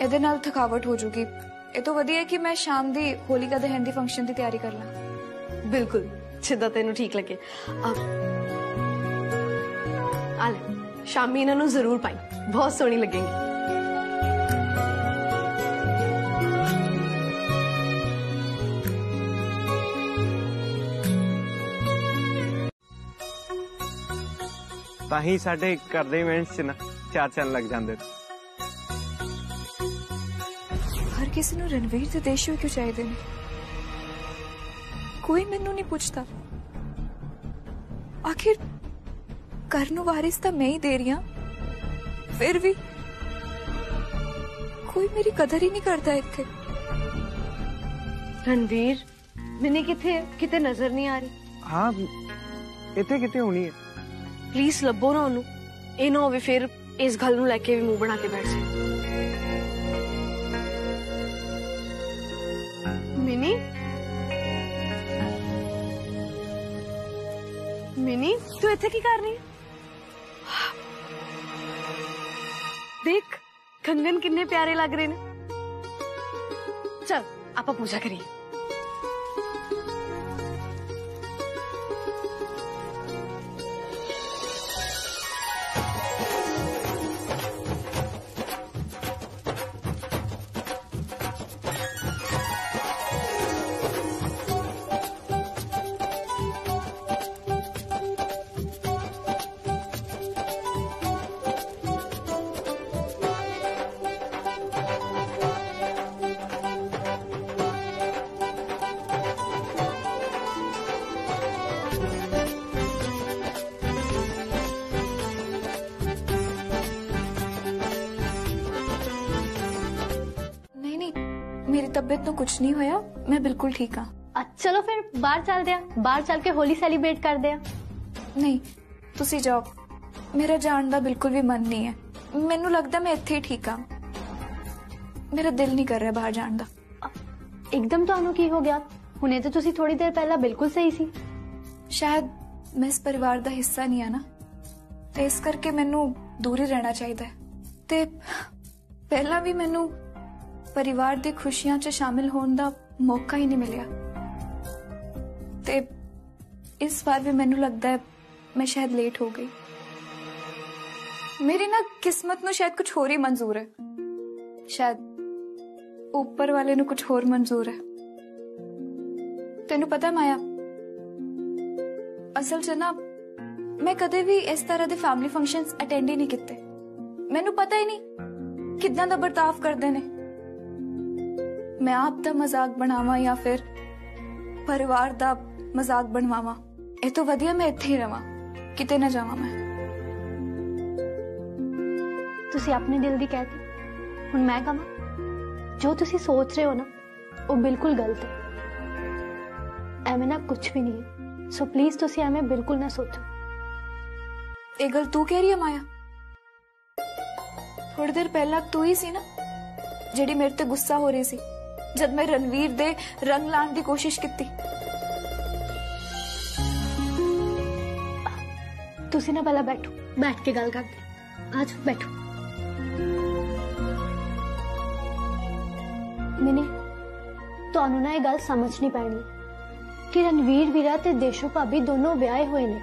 ਇਹਦੇ ਨਾਲ ਥਕਾਵਟ ਹੋ ਜੂਗੀ ਇਹ ਤੋਂ ਵਧੀਆ ਹੈ ਕਿ ਮੈਂ ਸ਼ਾਮ ਦੀ ਹੋਲਿਕਾ ਦਹਨ ਦੀ ਫੰਕਸ਼ਨ ਦੀ ਤਿਆਰੀ ਕਰ ਲਾਂ ਬਿਲਕੁਲ ਜਿੱਦਾਂ ਤੈਨੂੰ ਠੀਕ ਲੱਗੇ ਆ ਆ ਲੈ ਸ਼ਾਮੀ ਇਹਨਾਂ ਨੂੰ ਜ਼ਰੂਰ ਪਾਈ ਬਹੁਤ ਸੋਹਣੀ ਲੱਗੇਗੀ ਤਾਂ ਹੀ ਸਾਡੇ ਘਰ ਦੇ ਇਵੈਂਟਸ 'ਚ ਨਾ ਚਾਰ ਚੰਨ ਲੱਗ ਜਾਂਦੇ ਨੇ ਹਰ ਕਿਸੇ ਨੂੰ ਰਣਵੀਰ ਦੇ ਦੇਸ਼ੋਂ ਕਿਉਂ ਚਾਹੀਦੇ ਨੇ ਕੋਈ ਮੈਨੂੰ ਨਹੀਂ ਪੁੱਛਦਾ ਆਖਿਰ ਘਰ ਨੂੰ ਵਾਰਿਸ ਤਾਂ ਮੈਂ ਹੀ ਦੇ ਰਹੀ ਹਾਂ ਫਿਰ ਵੀ ਕੋਈ ਮੇਰੀ ਕਦਰ ਹੀ ਨਹੀਂ ਕਰਦਾ ਇੱਥੇ ਰਣਵੀਰ ਮਿਨੀ ਕਿੱਥੇ ਹੈ ਕਿਤੇ ਨਜ਼ਰ ਨਹੀਂ ਆ ਰਹੀ ਹਾਂ ਇੱਥੇ ਕਿਤੇ ਹੋਣੀ ਹੈ ਪਲੀਜ਼ ਲੱਭੋ ਨਾ ਉਹਨੂੰ ਇਹ ਨਾ ਹੋਵੇ ਫਿਰ ਇਸ ਗੱਲ ਨੂੰ ਲੈ ਕੇ ਵੀ ਮੂੰਹ ਬਣਾ ਕੇ ਬੈਠ ਜਾਏ ਮਿਨੀ ਮਿਨੀ ਤੂੰ ਇੱਥੇ ਕੀ ਕਰ ਰਹੀ ਹੈ ਦੇਖ ਕੰਗਨ ਕਿੰਨੇ ਪਿਆਰੇ ਲੱਗ ਰਹੇ ਨੇ ਚਲ ਆਪਾਂ ਪੂਜਾ ਕਰੀਏ ਤਬੀਅਤ ਨੂੰ ਕੁਝ ਨਹੀਂ ਹੋਇਆ ਮੈਂ ਬਿਲਕੁਲ ਠੀਕ ਹਾਂ ਆ, ਚਲੋ ਫਿਰ ਬਾਹਰ ਚੱਲਦੇ ਆ ਬਾਹਰ ਚੱਲ ਕੇ ਹੋਲੀ ਸੈਲੀਬ੍ਰੇਟ ਕਰਦੇ ਆ ਨਹੀਂ ਤੁਸੀਂ ਜਾਓ ਮੇਰਾ ਜਾਣ ਦਾ ਬਿਲਕੁਲ ਵੀ ਮਨ ਨਹੀਂ ਹੈ ਮੈਨੂੰ ਲੱਗਦਾ ਮੈਂ ਇੱਥੇ ਹੀ ਠੀਕ ਹਾਂ ਮੇਰਾ ਦਿਲ ਨਹੀਂ ਕਰ ਰਿਹਾ ਬਾਹਰ ਜਾਣ ਦਾ ਇੱਕਦਮ ਤੁਹਾਨੂੰ ਕੀ ਹੋ ਗਿਆ ਹੁਣੇ ਤਾਂ ਤੁਸੀਂ ਥੋੜੀ ਦੇਰ ਪਹਿਲਾਂ ਬਿਲਕੁਲ ਸਹੀ ਸੀ ਸ਼ਾਇਦ ਮੈਂ ਇਸ ਪਰਿਵਾਰ ਦਾ ਹਿੱਸਾ ਨਹੀਂ ਆ ਨਾ ਤੇ ਇਸ ਕਰਕੇ ਮੈਨੂੰ ਦੂਰ ਹੀ ਰਹਿਣਾ ਚਾਹੀਦਾ ਹੈ ਤੇ ਪਹਿਲਾਂ ਵੀ ਮੈਨੂੰ ਪਰਿਵਾਰ ਦੀ ਖੁਸ਼ੀਆਂ 'ਚ ਸ਼ਾਮਿਲ ਹੋਣ ਦਾ ਮੌਕਾ ਹੀ ਨਹੀਂ ਮਿਲਿਆ ਤੇ ਇਸ ਵਾਰ ਵੀ ਮੈਨੂੰ ਲੱਗਦਾ ਹੈ ਮੈਂ ਸ਼ਾਇਦ ਲੇਟ ਹੋ ਗਈ ਮੇਰੀ ਨਾ ਕਿਸਮਤ ਨੂੰ ਸ਼ਾਇਦ ਕੁਝ ਹੋਰ ਹੀ ਮਨਜ਼ੂਰ ਹੈ ਸ਼ਾਇਦ ਉੱਪਰ ਵਾਲੇ ਨੂੰ ਕੁਝ ਹੋਰ ਮਨਜ਼ੂਰ ਹੈ ਤੈਨੂੰ ਪਤਾ ਮਾਇਆ ਅਸਲ 'ਚ ਨਾ ਮੈਂ ਕਦੇ ਵੀ ਇਸ ਤਰ੍ਹਾਂ ਦੇ ਫੈਮਿਲੀ ਫੰਕਸ਼ਨਸ ਅਟੈਂਡ ਹੀ ਨਹੀਂ ਕੀਤੇ ਮੈਨੂੰ ਪਤਾ ਹੀ ਨਹੀਂ ਕਿੱਦਾਂ ਦਾ ਵਰਤਾਵ ਕਰਦੇ ਨੇ ਮੈਂ ਆਪ ਦਾ ਮਜ਼ਾਕ ਬਣਾਵਾਂ ਜਾਂ ਫਿਰ ਪਰਿਵਾਰ ਦਾ ਮਜ਼ਾਕ ਬਣਵਾਵਾਂ ਇਹ ਤੋਂ ਵਧੀਆ ਮੈਂ ਇੱਥੇ ਹੀ ਰਵਾਂ ਕਿਤੇ ਨਾ ਜਾਵਾਂ ਮੈਂ ਤੁਸੀਂ ਆਪਣੇ ਦਿਲ ਦੀ ਕਹਿਤੀ ਹੁਣ ਮੈਂ ਕਹਾਂ ਜੋ ਤੁਸੀਂ ਸੋਚ ਰਹੇ ਹੋ ਨਾ ਉਹ ਬਿਲਕੁਲ ਗਲਤ ਹੈ ਐਵੇਂ ਨਾ ਕੁਝ ਵੀ ਨਹੀਂ ਹੈ ਸੋ ਪਲੀਜ਼ ਤੁਸੀਂ ਐਵੇਂ ਬਿਲਕੁਲ ਨਾ ਸੋਚੋ ਇਹ ਗੱਲ ਤੂੰ ਕਹਿ ਰਹੀ ਹੈ ਮਾਇਆ ਥੋੜੀ ਦੇਰ ਪਹਿਲਾਂ ਤੂੰ ਹੀ ਸੀ ਨਾ ਜਿਹੜੀ ਮੇਰੇ ਤੇ ਗੁੱਸਾ ਹੋ ਰਹੀ ਸੀ ਜਦ ਮੈਂ ਰਣਵੀਰ ਦੇ ਰੰਗ ਲਾਉਣ ਦੀ ਕੋਸ਼ਿਸ਼ ਕੀਤੀ ਤੁਸੀਂ ਨਾ ਪਹਿਲਾਂ ਬੈਠੋ ਬੈਠ ਕੇ ਗੱਲ ਕਰਦੇ ਆਜ ਬੈਠੋ ਮਿਨੀ ਤੁਹਾਨੂੰ ਨਾ ਇਹ ਗੱਲ ਸਮਝਣੀ ਪੈਣੀ ਹੈ ਕਿ ਰਣਵੀਰ ਵੀਰਾ ਤੇ ਦੇਸ਼ੂ ਭਾਬੀ ਦੋਨੋਂ ਵਿਆਹੇ ਹੋਏ ਨੇ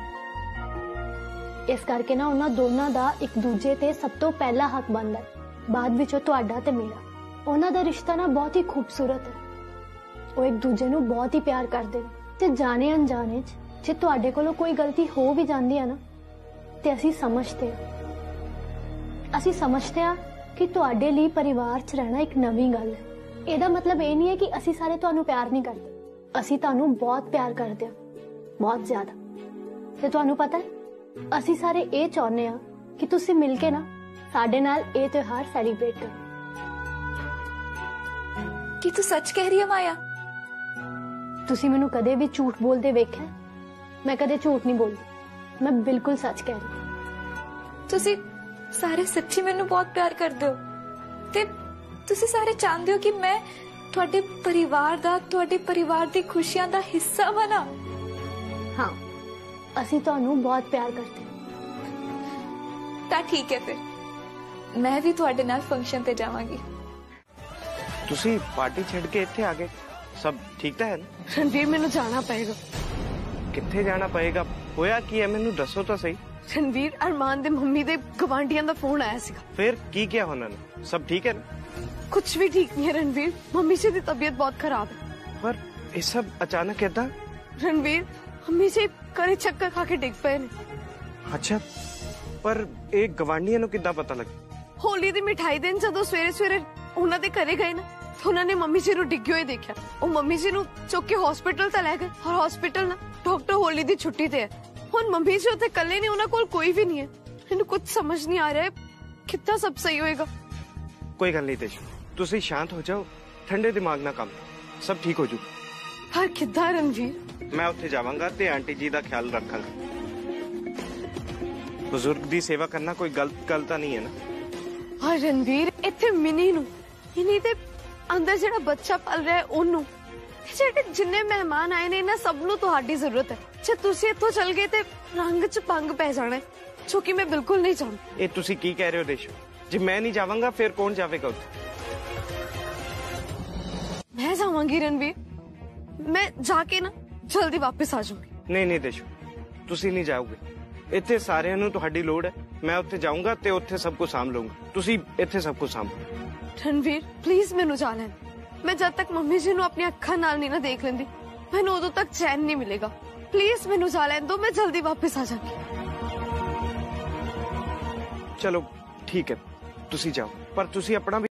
ਇਸ ਕਰਕੇ ਨਾ ਉਹਨਾਂ ਦੋਨਾਂ ਦਾ ਇੱਕ ਦੂਜੇ ਤੇ ਸਭ ਤੋਂ ਪਹਿਲਾ ਹੱਕ ਬਣਦਾ ਹੈ ਬਾਅਦ ਵਿੱਚ ਉਹ ਤੁਹਾਡਾ ਤੇ ਮੇਰਾ ਉਹਨਾਂ ਦਾ ਰਿਸ਼ਤਾ ਨਾ ਬਹੁਤ ਹੀ ਖੂਬਸੂਰਤ ਹੈ ਉਹ ਇੱਕ ਦੂਜੇ ਨੂੰ ਬਹੁਤ ਹੀ ਪਿਆਰ ਕਰਦੇ ਨੇ ਤੇ ਜਾਣੇ ਅਣਜਾਣੇ ਚ ਜੇ ਤੁਹਾਡੇ ਕੋਲੋਂ ਕੋਈ ਗਲਤੀ ਹੋ ਵੀ ਜਾਂਦੀ ਹੈ ਨਾ ਤੇ ਅਸੀਂ ਸਮਝਦੇ ਹਾਂ ਅਸੀਂ ਸਮਝਦੇ ਹਾਂ ਕਿ ਤੁਹਾਡੇ ਲਈ ਪਰਿਵਾਰ 'ਚ ਰਹਿਣਾ ਇੱਕ ਨਵੀਂ ਗੱਲ ਹੈ ਇਹਦਾ ਮਤਲਬ ਇਹ ਨਹੀਂ ਹੈ ਕਿ ਅਸੀਂ ਸਾਰੇ ਤੁਹਾਨੂੰ ਪਿਆਰ ਨਹੀਂ ਕਰਦੇ ਅਸੀਂ ਤੁਹਾਨੂੰ ਬਹੁਤ ਪਿਆਰ ਕਰਦੇ ਹਾਂ ਬਹੁਤ ਜ਼ਿਆਦਾ ਤੇ ਤੁਹਾਨੂੰ ਪਤਾ ਹੈ ਅਸੀਂ ਸਾਰੇ ਇਹ ਚਾਹੁੰਦੇ ਹਾਂ ਕਿ ਤੁਸੀਂ ਮਿਲ ਕੇ ਨਾ ਸਾਡੇ ਨਾਲ ਇਹ ਤਿਉਹਾਰ ਸੈਲੀਬ੍ਰੇਟ ਕਰੋ ਕੀ ਤੂੰ ਸੱਚ ਕਹਿ ਰਹੀ ਹੈ ਮਾਇਆ ਤੁਸੀਂ ਮੈਨੂੰ ਕਦੇ ਵੀ ਝੂਠ ਬੋਲਦੇ ਵੇਖਿਆ ਹੈ? ਮੈਂ ਕਦੇ ਝੂਠ ਨਹੀਂ ਬੋਲਦੀ ਮੈਂ ਬਿਲਕੁਲ ਸੱਚ ਕਹਿ ਰਹੀ ਹਾਂ ਤੁਸੀਂ ਸਾਰੇ ਸੱਚੀ ਮੈਨੂੰ ਬਹੁਤ ਪਿਆਰ ਕਰਦੇ ਹੋ ਤੇ ਤੁਸੀਂ ਸਾਰੇ ਚਾਹੁੰਦੇ ਹੋ ਕਿ ਮੈਂ ਤੁਹਾਡੇ ਪਰਿਵਾਰ ਦਾ ਤੁਹਾਡੇ ਪਰਿਵਾਰ ਦੀ ਖੁਸ਼ੀਆਂ ਦਾ ਹਿੱਸਾ ਬਣਾ ਹਾਂ ਅਸੀਂ ਤੁਹਾਨੂੰ ਬਹੁਤ ਪਿਆਰ ਕਰਦੇ ਹਾਂ ਤਾਂ ਠੀਕ ਹੈ ਫਿਰ ਮੈਂ ਵੀ ਤੁਹਾਡੇ ਨਾਲ ਫੰਕਸ਼ਨ ਤੇ ਜਾਵਾਂਗੀ ਤੁਸੀਂ ਪਾਰਟੀ ਛੱਡ ਕੇ ਇੱਥੇ ਆ ਗਏ ਸਭ ਠੀਕ ਤਾਂ ਹੈ ਨਾ ਰਣਵੀਰ ਮੈਨੂੰ ਜਾਣਾ ਪਏਗਾ ਕਿੱਥੇ ਜਾਣਾ ਪਏਗਾ ਹੋਇਆ ਕੀ ਹੈ ਮੈਨੂੰ ਦੱਸੋ ਤਾਂ ਸਹੀ ਰਣਵੀਰ ਅਰਮਾਨ ਦੇ ਮੰਮੀ ਦੇ ਗਵਾਂਢੀਆਂ ਦਾ ਫੋਨ ਆਇਆ ਸੀਗਾ ਫਿਰ ਕੀ ਕਿਹਾ ਉਹਨਾਂ ਨੇ ਸਭ ਠੀਕ ਹੈ ਨਾ ਕੁਝ ਵੀ ਠੀਕ ਨਹੀਂ ਹੈ ਰਣਵੀਰ ਮੰਮੀ ਜੀ ਦੀ ਤਬੀਅਤ ਬਹੁਤ ਖਰਾਬ ਹੈ ਪਰ ਇਹ ਸਭ ਅਚਾਨਕ ਏਦਾਂ ਰਣਵੀਰ ਮੰਮੀ ਜੀ ਕਰੇ ਚੱਕਰ ਖਾ ਕੇ ਡਿੱਗ ਪਏ ਨੇ ਅੱਛਾ ਪਰ ਇਹ ਗਵਾਂਢੀਆਂ ਨੂੰ ਕਿੱਦਾਂ ਪਤਾ ਲੱਗ ਹੋਲੀ ਦੀ ਮਿਠਾਈ ਦੇਣ ਜਦੋਂ ਸਵੇਰੇ ਸਵੇਰੇ ਉਹਨਾਂ ਦੇ ਘਰੇ ਗਏ ਨਾ ਤਾਂ ਉਹਨਾਂ ਨੇ ਮੰਮੀ ਜੀ ਨੂੰ ਡਿੱਗੇ ਹੋਏ ਦੇਖਿਆ ਉਹ ਮੰਮੀ ਜੀ ਨੂੰ ਚੁੱਕ ਕੇ ਹਸਪੀਟਲ ਤਾਂ ਲੈ ਗਏ ਔਰ ਹਸਪੀਟਲ ਨਾ ਡਾਕਟਰ ਹੋਲੀ ਦੀ ਛੁੱਟੀ ਤੇ ਹੈ ਹੁਣ ਮੰਮੀ ਜੀ ਉੱਥੇ ਇਕੱਲੇ ਨੇ ਉਹਨਾਂ ਕੋਲ ਕੋਈ ਵੀ ਨਹੀਂ ਹੈ ਮੈਨੂੰ ਕੁਝ ਸਮਝ ਨਹੀਂ ਆ ਰਿਹਾ ਹੈ ਕਿੱਦਾਂ ਸਭ ਸਹੀ ਹੋਏਗਾ ਕੋਈ ਗੱਲ ਨਹੀਂ ਦੇਸ਼ੂ ਤੁਸੀਂ ਸ਼ਾਂਤ ਹੋ ਜਾਓ ਠੰਡੇ ਦਿਮਾਗ ਨਾਲ ਕੰਮ ਲਓ। ਸਭ ਠੀਕ ਹੋ ਜੂ ਪਰ ਕਿੱਦਾਂ ਰਣਵੀਰ ਮੈਂ ਉੱਥੇ ਜਾਵਾਂਗਾ ਤੇ ਆਂਟੀ ਜੀ ਦਾ ਖਿਆਲ ਰੱਖਾਂਗਾ ਬਜ਼ੁਰਗ ਦੀ ਸੇਵਾ ਕਰਨਾ ਕੋਈ ਗਲਤ ਗੱਲ ਤਾਂ ਨਹੀਂ ਹੈ ਨਾ ਹਾਂ ਰਣਵੀਰ ਇੱਥੇ ਮਿਨੀ ਨੂੰ ਮਿਨੀ ਤੇ ਅੰਦਰ ਜਿਹੜਾ ਬੱਚਾ ਪਲ ਰਿਹਾ ਹੈ ਉਹਨੂੰ ਤੇ ਜਿਹੜੇ ਜਿੰਨੇ ਮਹਿਮਾਨ ਆਏ ਨੇ ਇਹਨਾਂ ਸਭ ਨੂੰ ਤੁਹਾਡੀ ਜ਼ਰੂਰਤ ਹੈ ਜੇ ਤੁਸੀਂ ਇੱਥੋਂ ਚਲ ਗਏ ਤੇ ਰੰਗ 'ਚ ਭੰਗ ਪੈ ਜਾਣਾ ਹੈ, ਜੋ ਕਿ ਮੈਂ ਬਿਲਕੁਲ ਨਹੀਂ ਚਾਹੁੰਦੀ ਇਹ ਤੁਸੀਂ ਕੀ ਕਹਿ ਰਹੇ ਹੋ ਦੇਸ਼ੋ ਜੇ ਮੈਂ ਨਹੀਂ ਜਾਵਾਂਗਾ ਫਿਰ ਕੌਣ ਜਾਵੇਗਾ ਉੱਥੇ ਮੈਂ ਜਾਵਾਂਗੀ ਰਣਵੀਰ ਮੈਂ ਜਾ ਕੇ ਨਾ ਜਲਦੀ ਵਾਪਸ ਆ ਜਾਊਂਗੀ ਨਹੀਂ ਨਹੀਂ ਦੇਸ਼ੋ ਤੁਸੀਂ ਨਹੀਂ ਜਾਓਗੇ ਇੱਥੇ ਸਾਰਿਆਂ ਨੂੰ ਤੁਹਾਡੀ ਲੋੜ ਹੈ ਮੈਂ ਉੱਥੇ ਜਾਊਂਗਾ ਤੇ ਉੱਥੇ ਸਭ ਕੁਝ ਸਾਂਭ ਲਵਾਂਗਾ ਤੁਸੀਂ ਇੱਥੇ ਸਭ ਕੁਝ ਸਾਂਭੋ ਰਣਵੀਰ ਪਲੀਜ਼ ਮੈਨੂੰ ਜਾ ਲੈਣ ਮੈਂ ਜਦ ਤੱਕ ਮੰਮੀ ਜੀ ਨੂੰ ਆਪਣੀ ਅੱਖਾਂ ਨਾਲ ਨਹੀਂ ਨਾ ਦੇਖ ਲੈਂਦੀ ਮੈਨੂੰ ਉਦੋਂ ਤੱਕ ਚੈਨ ਨਹੀਂ ਮਿਲੇਗਾ ਪਲੀਜ਼ ਮੈਨੂੰ ਜਾ ਲੈਣ ਦਿਓ ਮੈਂ ਜਲਦੀ ਵਾਪਸ ਆ ਜਾਵਾਂਗੀ ਚਲੋ ਠੀਕ ਹੈ ਤੁਸੀਂ ਜਾਓ ਪਰ ਤੁਸੀਂ ਆਪਣਾ ਵੀ